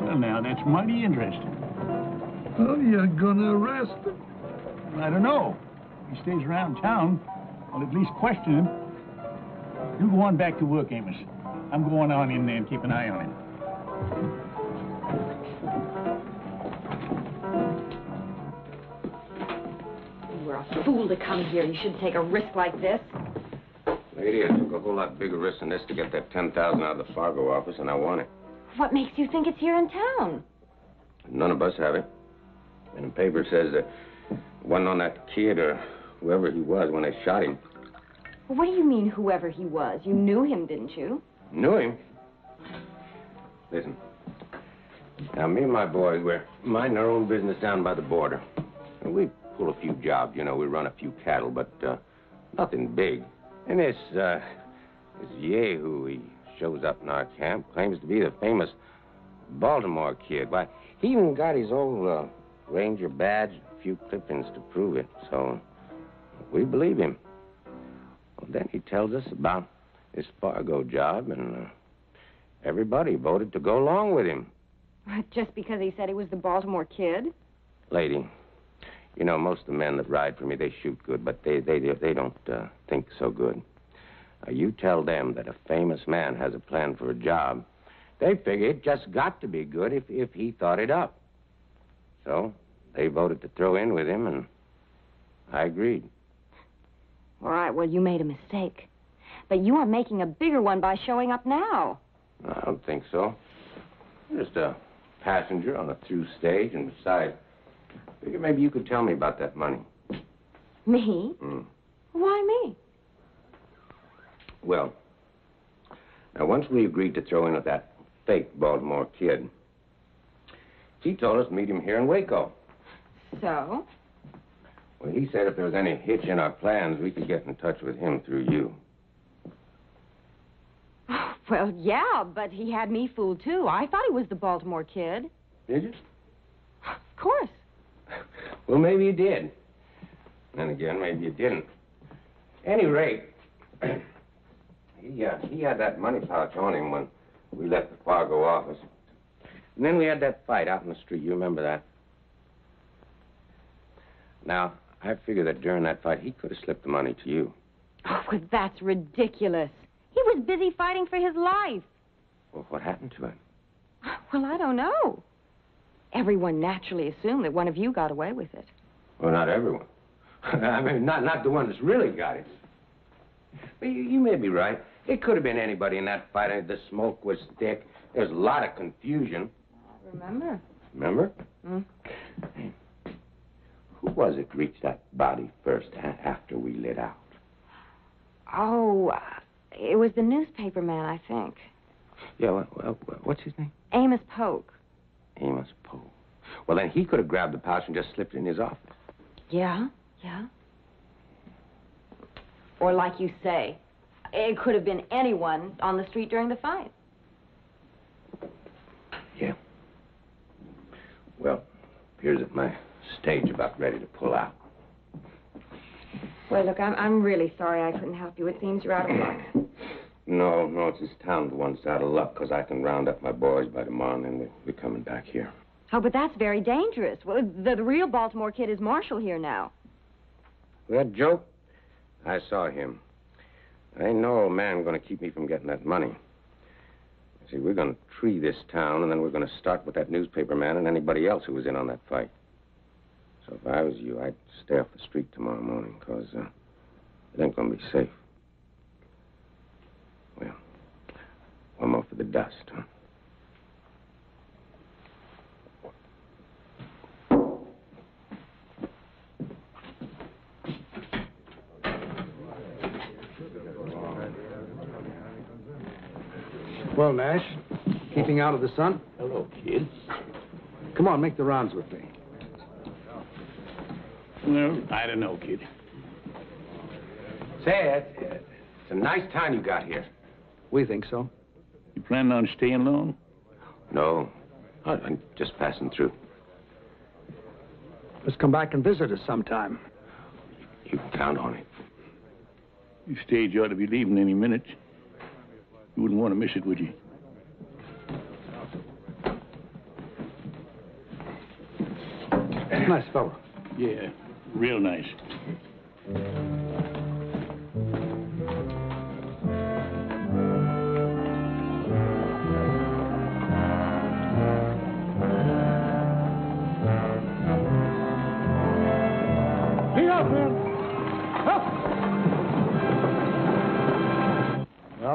C: Well, now, that's mighty interesting.
K: Oh, you're gonna arrest him?
C: I don't know. If he stays around town, I'll at least question him. You go on back to work, Amos. I'm going on in there and keep an eye on him.
N: You were a fool to come here. You shouldn't take a risk like this.
J: Lady, I took a whole lot bigger risk than this to get that 10000 out of the Fargo office, and I want it.
N: What makes you think it's here in town?
J: None of us have it. And the paper says that it wasn't on that kid or whoever he was when they shot him.
N: Well, what do you mean, whoever he was? You knew him, didn't you?
J: Knew him. Listen. Now, me and my boys, we're minding our own business down by the border. And we pull a few jobs, you know, we run a few cattle, but uh, nothing big. And this, uh, this Yehu, he shows up in our camp, claims to be the famous Baltimore kid. Why, he even got his old uh, ranger badge, and a few clippings to prove it. So we believe him. Well, then he tells us about this Fargo job, and uh, everybody voted to go along with him.
N: Just because he said he was the Baltimore kid?
J: Lady, you know, most of the men that ride for me, they shoot good, but they, they, they don't uh, think so good. Now, you tell them that a famous man has a plan for a job, they figure it just got to be good if, if he thought it up. So they voted to throw in with him, and I agreed.
N: All right, well, you made a mistake. But you are making a bigger one by showing up now.
J: I don't think so. I'm Just a passenger on a through stage, and besides, figure maybe you could tell me about that money.
N: Me?
J: Hmm.
N: Why me?
J: Well, now once we agreed to throw in with that fake Baltimore kid, he told us to meet him here in Waco.
N: So?
J: Well, he said if there was any hitch in our plans, we could get in touch with him through you.
N: Oh, Well, yeah, but he had me fooled, too. I thought he was the Baltimore kid.
J: Did you?
N: Of course.
J: Well, maybe you did. Then again, maybe you didn't. Any rate, he, uh, he had that money pouch on him when we left the Fargo office. And then we had that fight out in the street. You remember that? Now, I figure that during that fight, he could have slipped the money to you.
N: Oh, well, that's ridiculous. He was busy fighting for his life.
J: Well, what happened to him?
N: Well, I don't know. Everyone naturally assumed that one of you got away with it.
J: Well, not everyone. I mean, not, not the one that's really got it. But you, you may be right. It could have been anybody in that fight. The smoke was thick. There's a lot of confusion.
N: I Remember?
J: Remember?
N: Hmm?
J: Who was it reached that body first after we lit out?
N: Oh, uh, it was the newspaper man, I think.
J: Yeah, well, well, what's his name?
N: Amos Polk.
J: Amos Polk. Well, then he could have grabbed the pouch and just slipped it in his office.
N: Yeah, yeah. Or like you say, it could have been anyone on the street during the fight.
J: Yeah. Well, appears that my stage about ready to pull out.
N: Well, look, I'm, I'm really sorry I couldn't help you. It seems you're out of luck.
J: No, no, it's this town that one's out of luck, because I can round up my boys by tomorrow, and then we'll be coming back here.
N: Oh, but that's very dangerous. Well, the, the real Baltimore kid is marshal here now.
J: That joke? I saw him. Ain't no old man going to keep me from getting that money. See, we're going to tree this town, and then we're going to start with that newspaper man and anybody else who was in on that fight. So if I was you, I'd stay off the street tomorrow morning, because uh, it ain't going to be safe. Well, one more for the dust, huh?
L: Well, Nash, keeping out of the sun?
C: Hello, kid.
L: Come on, make the rounds with me.
C: Well, I don't know, kid.
J: Say, it's, it's a nice town you got here.
L: We think so.
C: You planning on staying long?
J: No, I- I'm just passing through.
L: Let's come back and visit us sometime.
J: You can count on it.
C: Your stage ought to be leaving any minute. You wouldn't want to miss it, would you?
L: Nice fellow.
C: Yeah, real nice.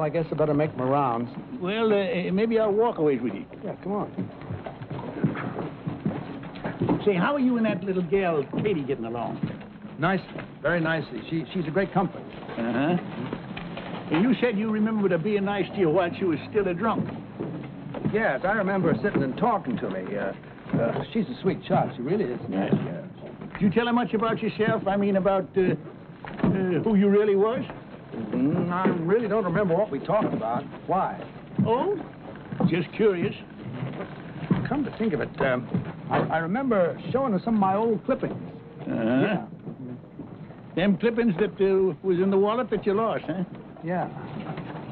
L: I guess I better make my rounds.
C: Well, uh, maybe I'll walk away with you.
L: Yeah, come on.
C: Say, how are you and that little gal, Katie, getting along?
L: Nicely. Very nicely. She, she's a great comfort.
C: Uh-huh. And you said you remembered her being nice to you while she was still a drunk.
L: Yes, I remember her sitting and talking to me. Uh, uh, she's a sweet child. She really is.
C: Yes, yes. Did you tell her much about yourself? I mean, about uh, uh, who you really was?
L: Mm, I really don't remember what we talked about. Why?
C: Oh? Just curious.
L: Come to think of it, um, I, I remember showing her some of my old clippings.
C: Uh-huh.
L: Yeah.
C: Them clippings that uh, was in the wallet that you lost, huh?
L: Yeah.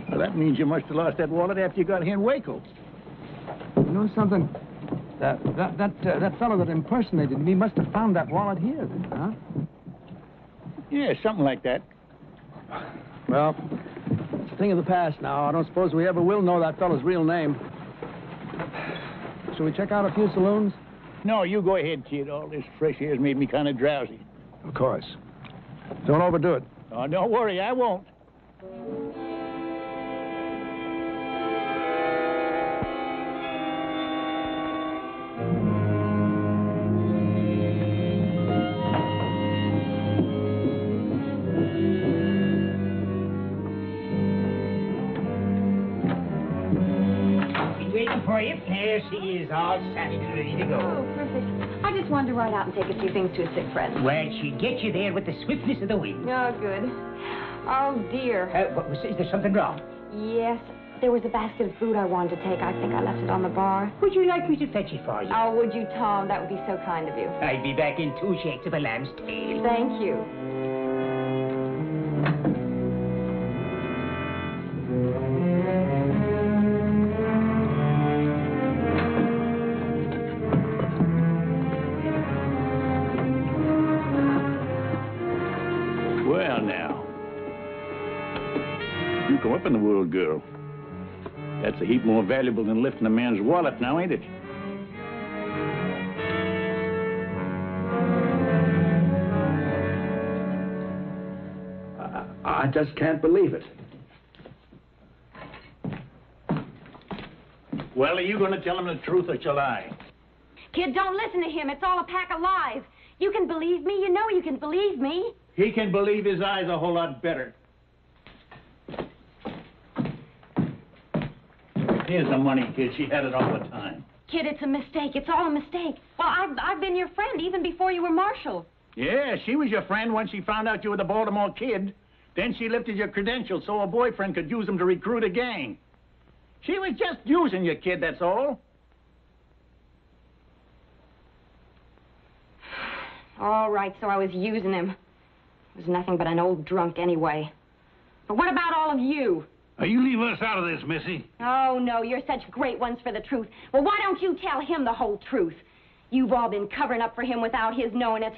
C: Well, that means you must have lost that wallet after you got here in Waco.
L: You know something? That that that uh, that fellow that impersonated me must have found that wallet here, then, huh?
C: Yeah, something like that.
L: Well, it's a thing of the past now. I don't suppose we ever will know that fellow's real name. Shall we check out a few saloons?
C: No, you go ahead, kid. All this fresh air's made me kind of drowsy.
L: Of course. Don't overdo it.
C: Oh, don't worry, I won't.
I: She is, all saddled and ready to go.
N: Oh, perfect. I just wanted to ride out and take a few things to a sick friend.
I: Well, she'll get you there with the swiftness of the wind.
N: Oh, good. Oh, dear.
I: Uh, what was, is there something wrong?
N: Yes, there was a basket of food I wanted to take. I think I left it on the bar.
I: Would you like me to fetch it for you?
N: Oh, would you, Tom? That would be so kind of you.
I: I'd be back in two shakes of a lamb's tail.
N: Thank you.
C: Come up in the world, girl. That's a heap more valuable than lifting a man's wallet now, ain't it?
L: I, I just can't believe it.
C: Well, are you going to tell him the truth or shall I?
N: Kid, don't listen to him. It's all a pack of lies. You can believe me. You know you can believe me.
C: He can believe his eyes a whole lot better. Here's the money, kid. She had it all the time.
N: Kid, it's a mistake. It's all a mistake. Well, I've, I've been your friend even before you were marshal.
C: Yeah, she was your friend when she found out you were the Baltimore kid. Then she lifted your credentials so her boyfriend could use them to recruit a gang. She was just using you, kid, that's all.
N: All right, so I was using him. He was nothing but an old drunk anyway. But what about all of you?
F: Now, you leave us out of this, Missy.
N: Oh, no, you're such great ones for the truth. Well, why don't you tell him the whole truth? You've all been covering up for him without his knowing it.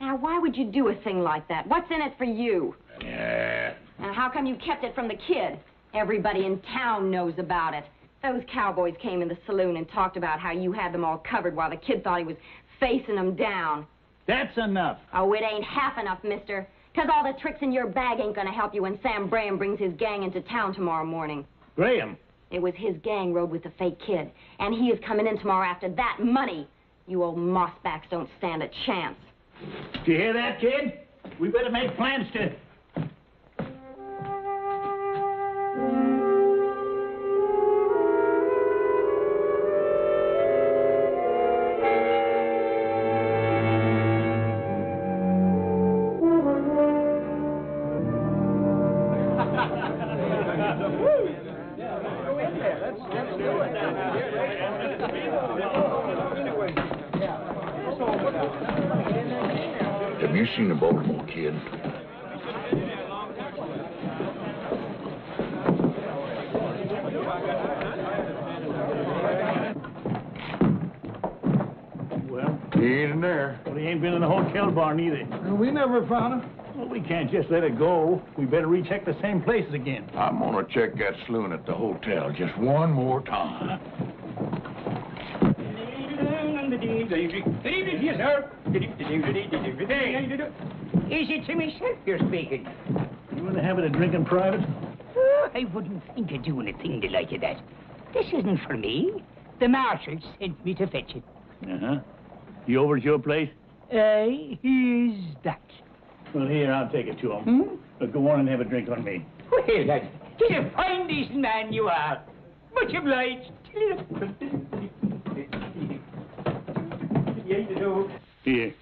N: Now, why would you do a thing like that? What's in it for you?
A: Yeah.
N: Now, how come you kept it from the kid? Everybody in town knows about it. Those cowboys came in the saloon and talked about how you had them all covered while the kid thought he was facing them down.
C: That's enough.
N: Oh, it ain't half enough, mister. Because all the tricks in your bag ain't gonna help you when Sam Braham brings his gang into town tomorrow morning.
C: Braham.
N: It was his gang rode with the fake kid. And he is coming in tomorrow after that money. You old mossbacks don't stand a chance.
C: Do you hear that, kid? We better make plans to... barn either.
K: We never found him.
C: Well, we can't just let it go. We better recheck the same places again.
A: I'm gonna check that saloon at the hotel just one more time.
I: Good evening to sir. Good evening. Is it to myself you're speaking?
C: You in the habit of drinking private?
I: Oh, I wouldn't think of doing a thing the like of that. This isn't for me. The marshal sent me to fetch it.
C: Uh-huh. You over at your place?
I: Aye, he's that.
C: Well, here, I'll take it to him.
I: Hmm?
C: But go on and have a drink on me.
I: Well, that's tis a fine, decent man you are. Much obliged.
C: Here.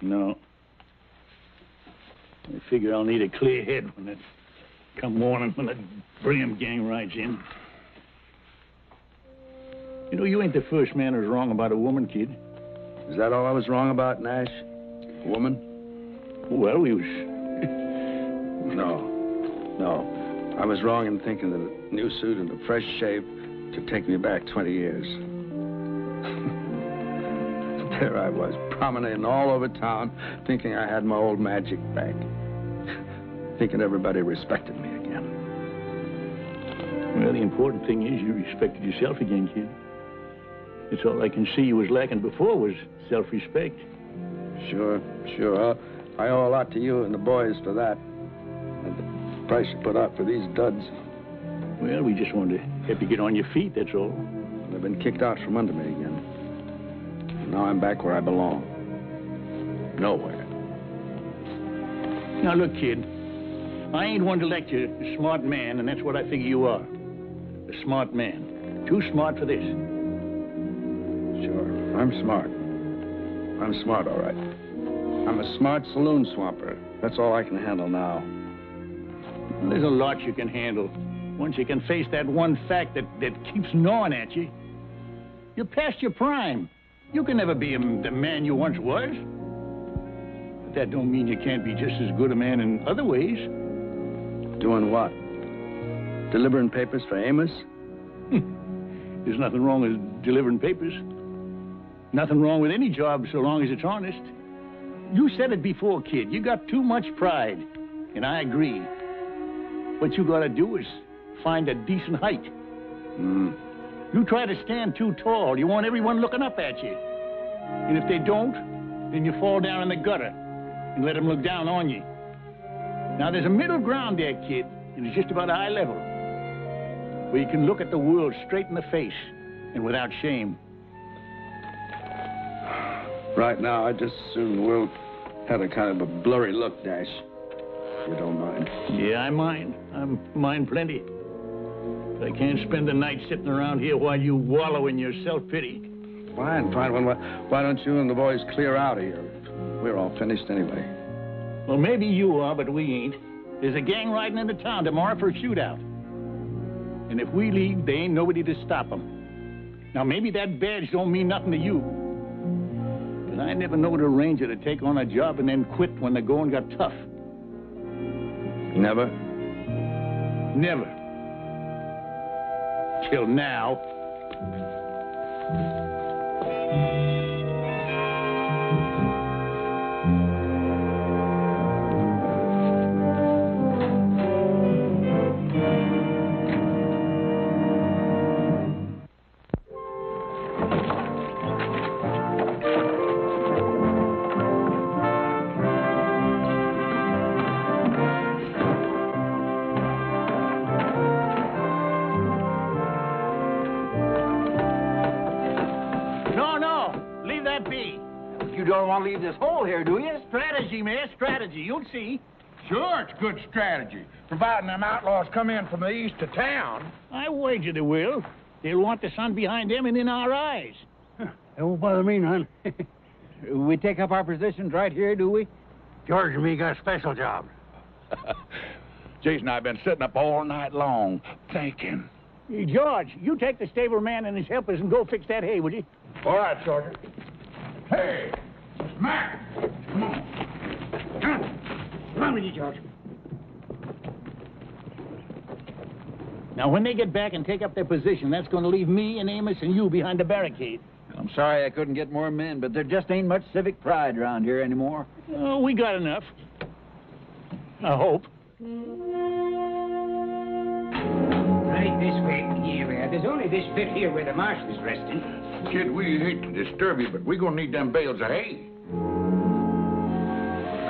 C: No. I figure I'll need a clear head when it come morning when the Braham gang rides in. You know, you ain't the first man who's wrong about a woman, kid.
L: Is that all I was wrong about, Nash? A woman?
C: Well, we was...
L: No. No. I was wrong in thinking that a new suit and a fresh shave could take me back 20 years. There I was, promenading all over town, thinking I had my old magic back. thinking everybody respected me again.
C: Well, the important thing is you respected yourself again, kid. It's all I can see you was lacking before was self-respect.
L: Sure, sure. I, owe a lot to you and the boys for that. And the price you put out for these duds.
C: Well, we just wanted to help you get on your feet, that's all.
L: They've been kicked out from under me again. Now I'm back where I belong. Nowhere.
C: Now, look, kid. I ain't one to lecture a smart man, and that's what I figure you are. A smart man. Too smart for this.
L: Sure, I'm smart. I'm smart, all right. I'm a smart saloon swamper. That's all I can handle now.
C: Well, there's a lot you can handle. Once you can face that one fact that, that keeps gnawing at you. You're past your prime. You can never be the man you once was. But that don't mean you can't be just as good a man in other ways.
L: Doing what? Delivering papers for Amos?
C: There's nothing wrong with delivering papers. Nothing wrong with any job so long as it's honest. You said it before, kid. You got too much pride. And I agree. What you gotta do is find a decent height.
L: Mm.
C: You try to stand too tall. You want everyone looking up at you. And if they don't, then you fall down in the gutter and let them look down on you. Now, there's a middle ground there, kid, and it's just about eye level, where you can look at the world straight in the face and without shame.
L: Right now, I just as soon Will had a kind of a blurry look, Nash. You don't mind.
C: Yeah, I mind. I mind plenty. I can't spend the night sitting around here while you wallow in your self-pity.
L: Fine, fine. Well, why, why don't you and the boys clear out of here? We're all finished anyway.
C: Well, maybe you are, but we ain't. There's a gang riding into town tomorrow for a shootout. And if we leave, there ain't nobody to stop 'em. Now, maybe that badge don't mean nothing to you. But I never knowed a ranger to take on a job and then quit when the going got tough.
L: Never?
C: Never. Till now. Strategy, man, strategy. You'll see.
A: Sure, it's good strategy. Providing them outlaws come in from the east to town.
C: I wager they will. They'll want the sun behind them and in our eyes.
F: It won't bother me none.
M: we take up our positions right here, do we?
F: George and me got a special job.
A: Jason and I have been sitting up all night long thinking.
C: Hey, George, you take the stable man and his helpers and go fix that hay, will you?
A: All right, Sergeant. Hey, Mac, come on.
I: Come on with you, George.
C: Now, when they get back and take up their position, that's going to leave me and Amos and you behind the barricade.
M: I'm sorry I couldn't get more men, but there just ain't much civic pride around here anymore.
C: Oh, we got enough. I hope.
I: Right this way. Here we are. There's only this bit here where the marshal's resting.
A: Kid, we hate to disturb you, but we're going to need them bales of hay.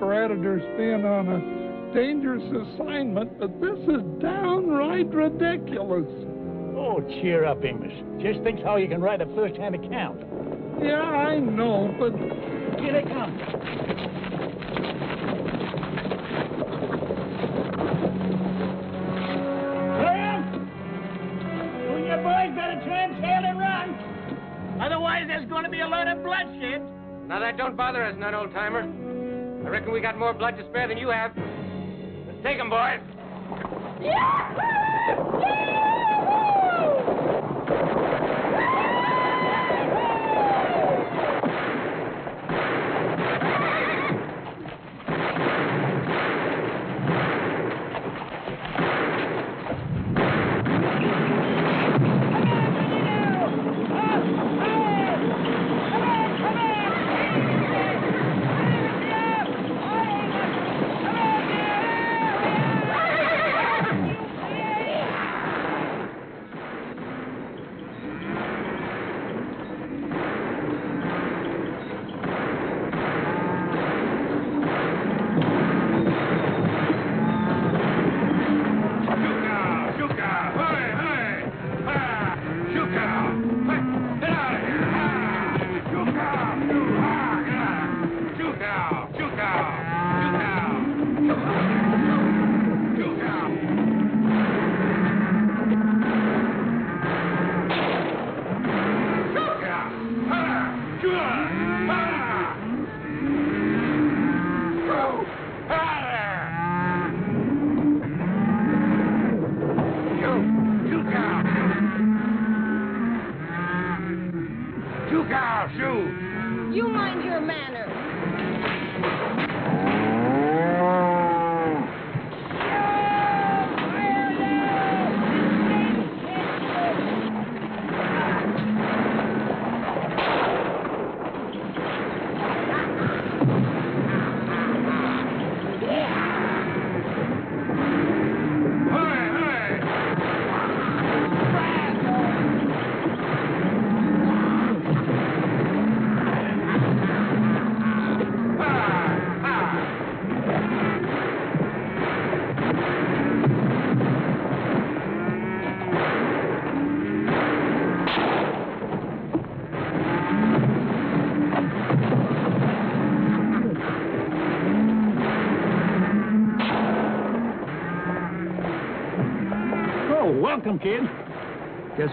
I: of
K: newspaper editors being on a dangerous assignment, but this is downright ridiculous.
C: Oh, cheer up, Amos. Just think how you can write a first-hand account.
K: Yeah, I know, but
C: Here they come. Braham! You and your boys better turn tail and run. Otherwise, there's going to be a lot of bloodshed.
R: Now that don't bother us none, old timer. I reckon we got more blood to spare than you have. Let's take 'em, boys.
D: Yeah,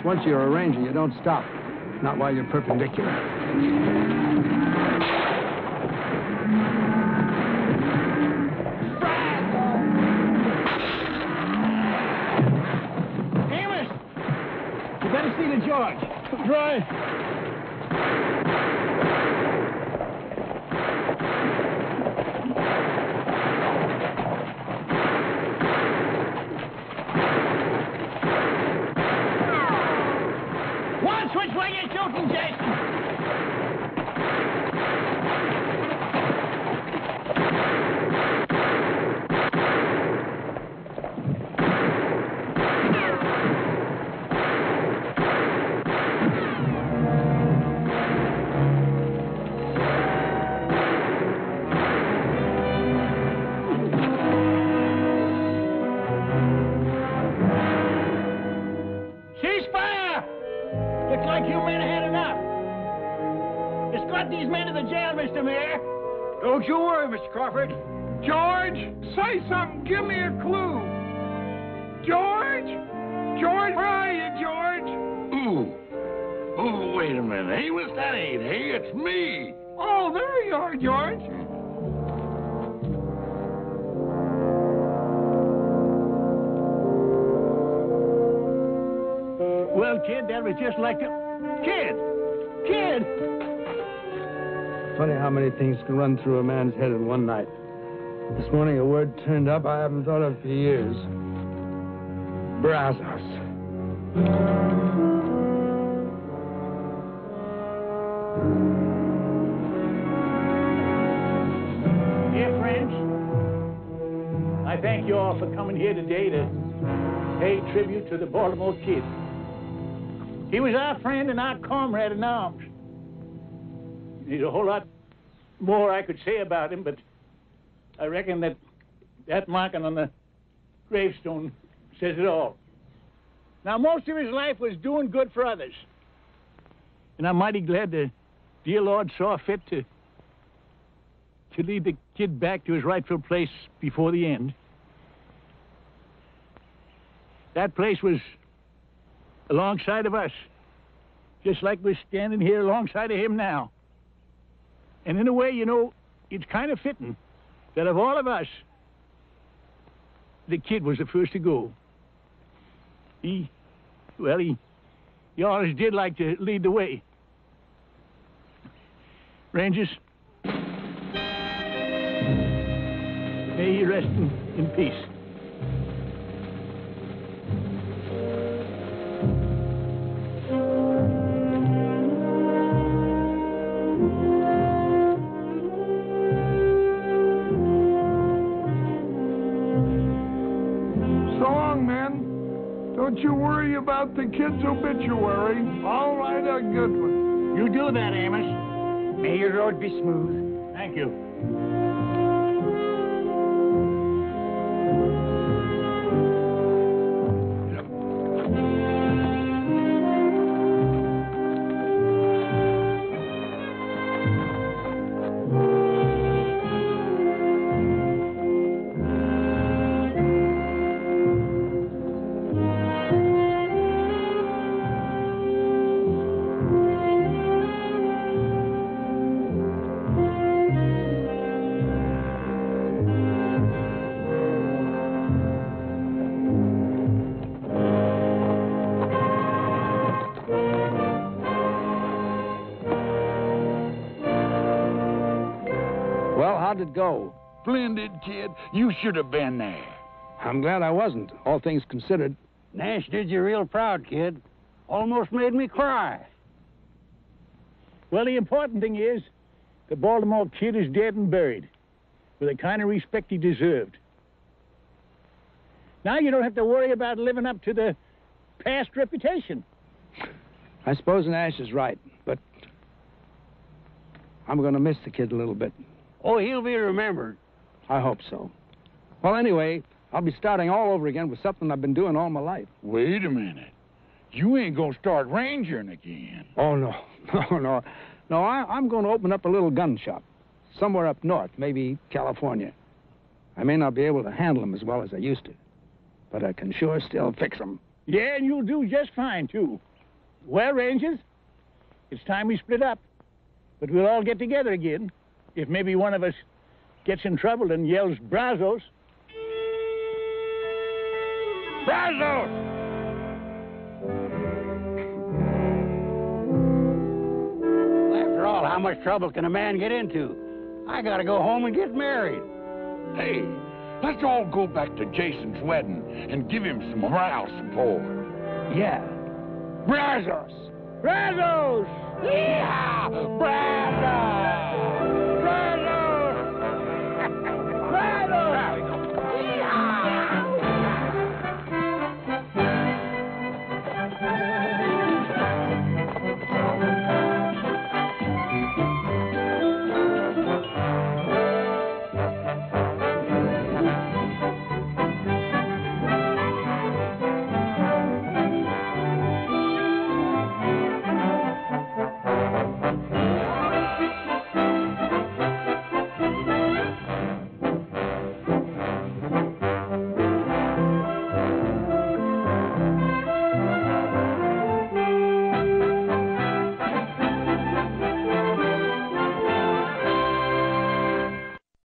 L: once you're a ranger, you don't stop. Not while you're perpendicular. Things can run through a man's head in one night. This morning a word turned up I haven't thought of for years. Brazos.
C: Dear friends, I thank you all for coming here today to pay tribute to the Baltimore Kid. He was our friend and our comrade in arms. He's a whole lot more I could say about him, but I reckon that that marking on the gravestone says it all. Now, most of his life was doing good for others. And I'm mighty glad the dear Lord saw fit to to lead the kid back to his rightful place before the end. That place was alongside of us, just like we're standing here alongside of him now. And in a way, you know, it's kind of fitting that of all of us, the kid was the first to go. He, well, he, he always did like to lead the way. Rangers, may he rest in, in peace.
K: Kid's obituary. I'll write a good one.
C: You do that, Amos.
I: May your road be smooth.
C: Thank you.
L: How'd it go?
D: Splendid, kid. You should have been there.
L: I'm glad I wasn't, all things considered.
F: Nash did you real proud, kid. Almost made me cry.
C: Well, the important thing is the Baltimore kid is dead and buried with the kind of respect he deserved. Now you don't have to worry about living up to the past reputation.
L: I suppose Nash is right, but I'm going to miss the kid a little bit.
F: Oh, he'll be remembered.
L: I hope so. Well, anyway, I'll be starting all over again with something I've been doing all my life.
D: Wait a minute. You ain't gonna start rangering again.
L: Oh, no. No, no. No, I, I'm going to open up a little gun shop somewhere up north, maybe California. I may not be able to handle them as well as I used to, but I can sure still fix them.
C: Yeah, and you'll do just fine, too. Well, Rangers, it's time we split up. But we'll all get together again if maybe one of us gets in trouble and yells Brazos.
D: Brazos!
F: After all, how much trouble can a man get into? I gotta go home and get married.
D: Hey, let's all go back to Jason's wedding and give him some morale support.
L: Yeah.
D: Brazos!
C: Brazos!
D: Yeah! Brazos!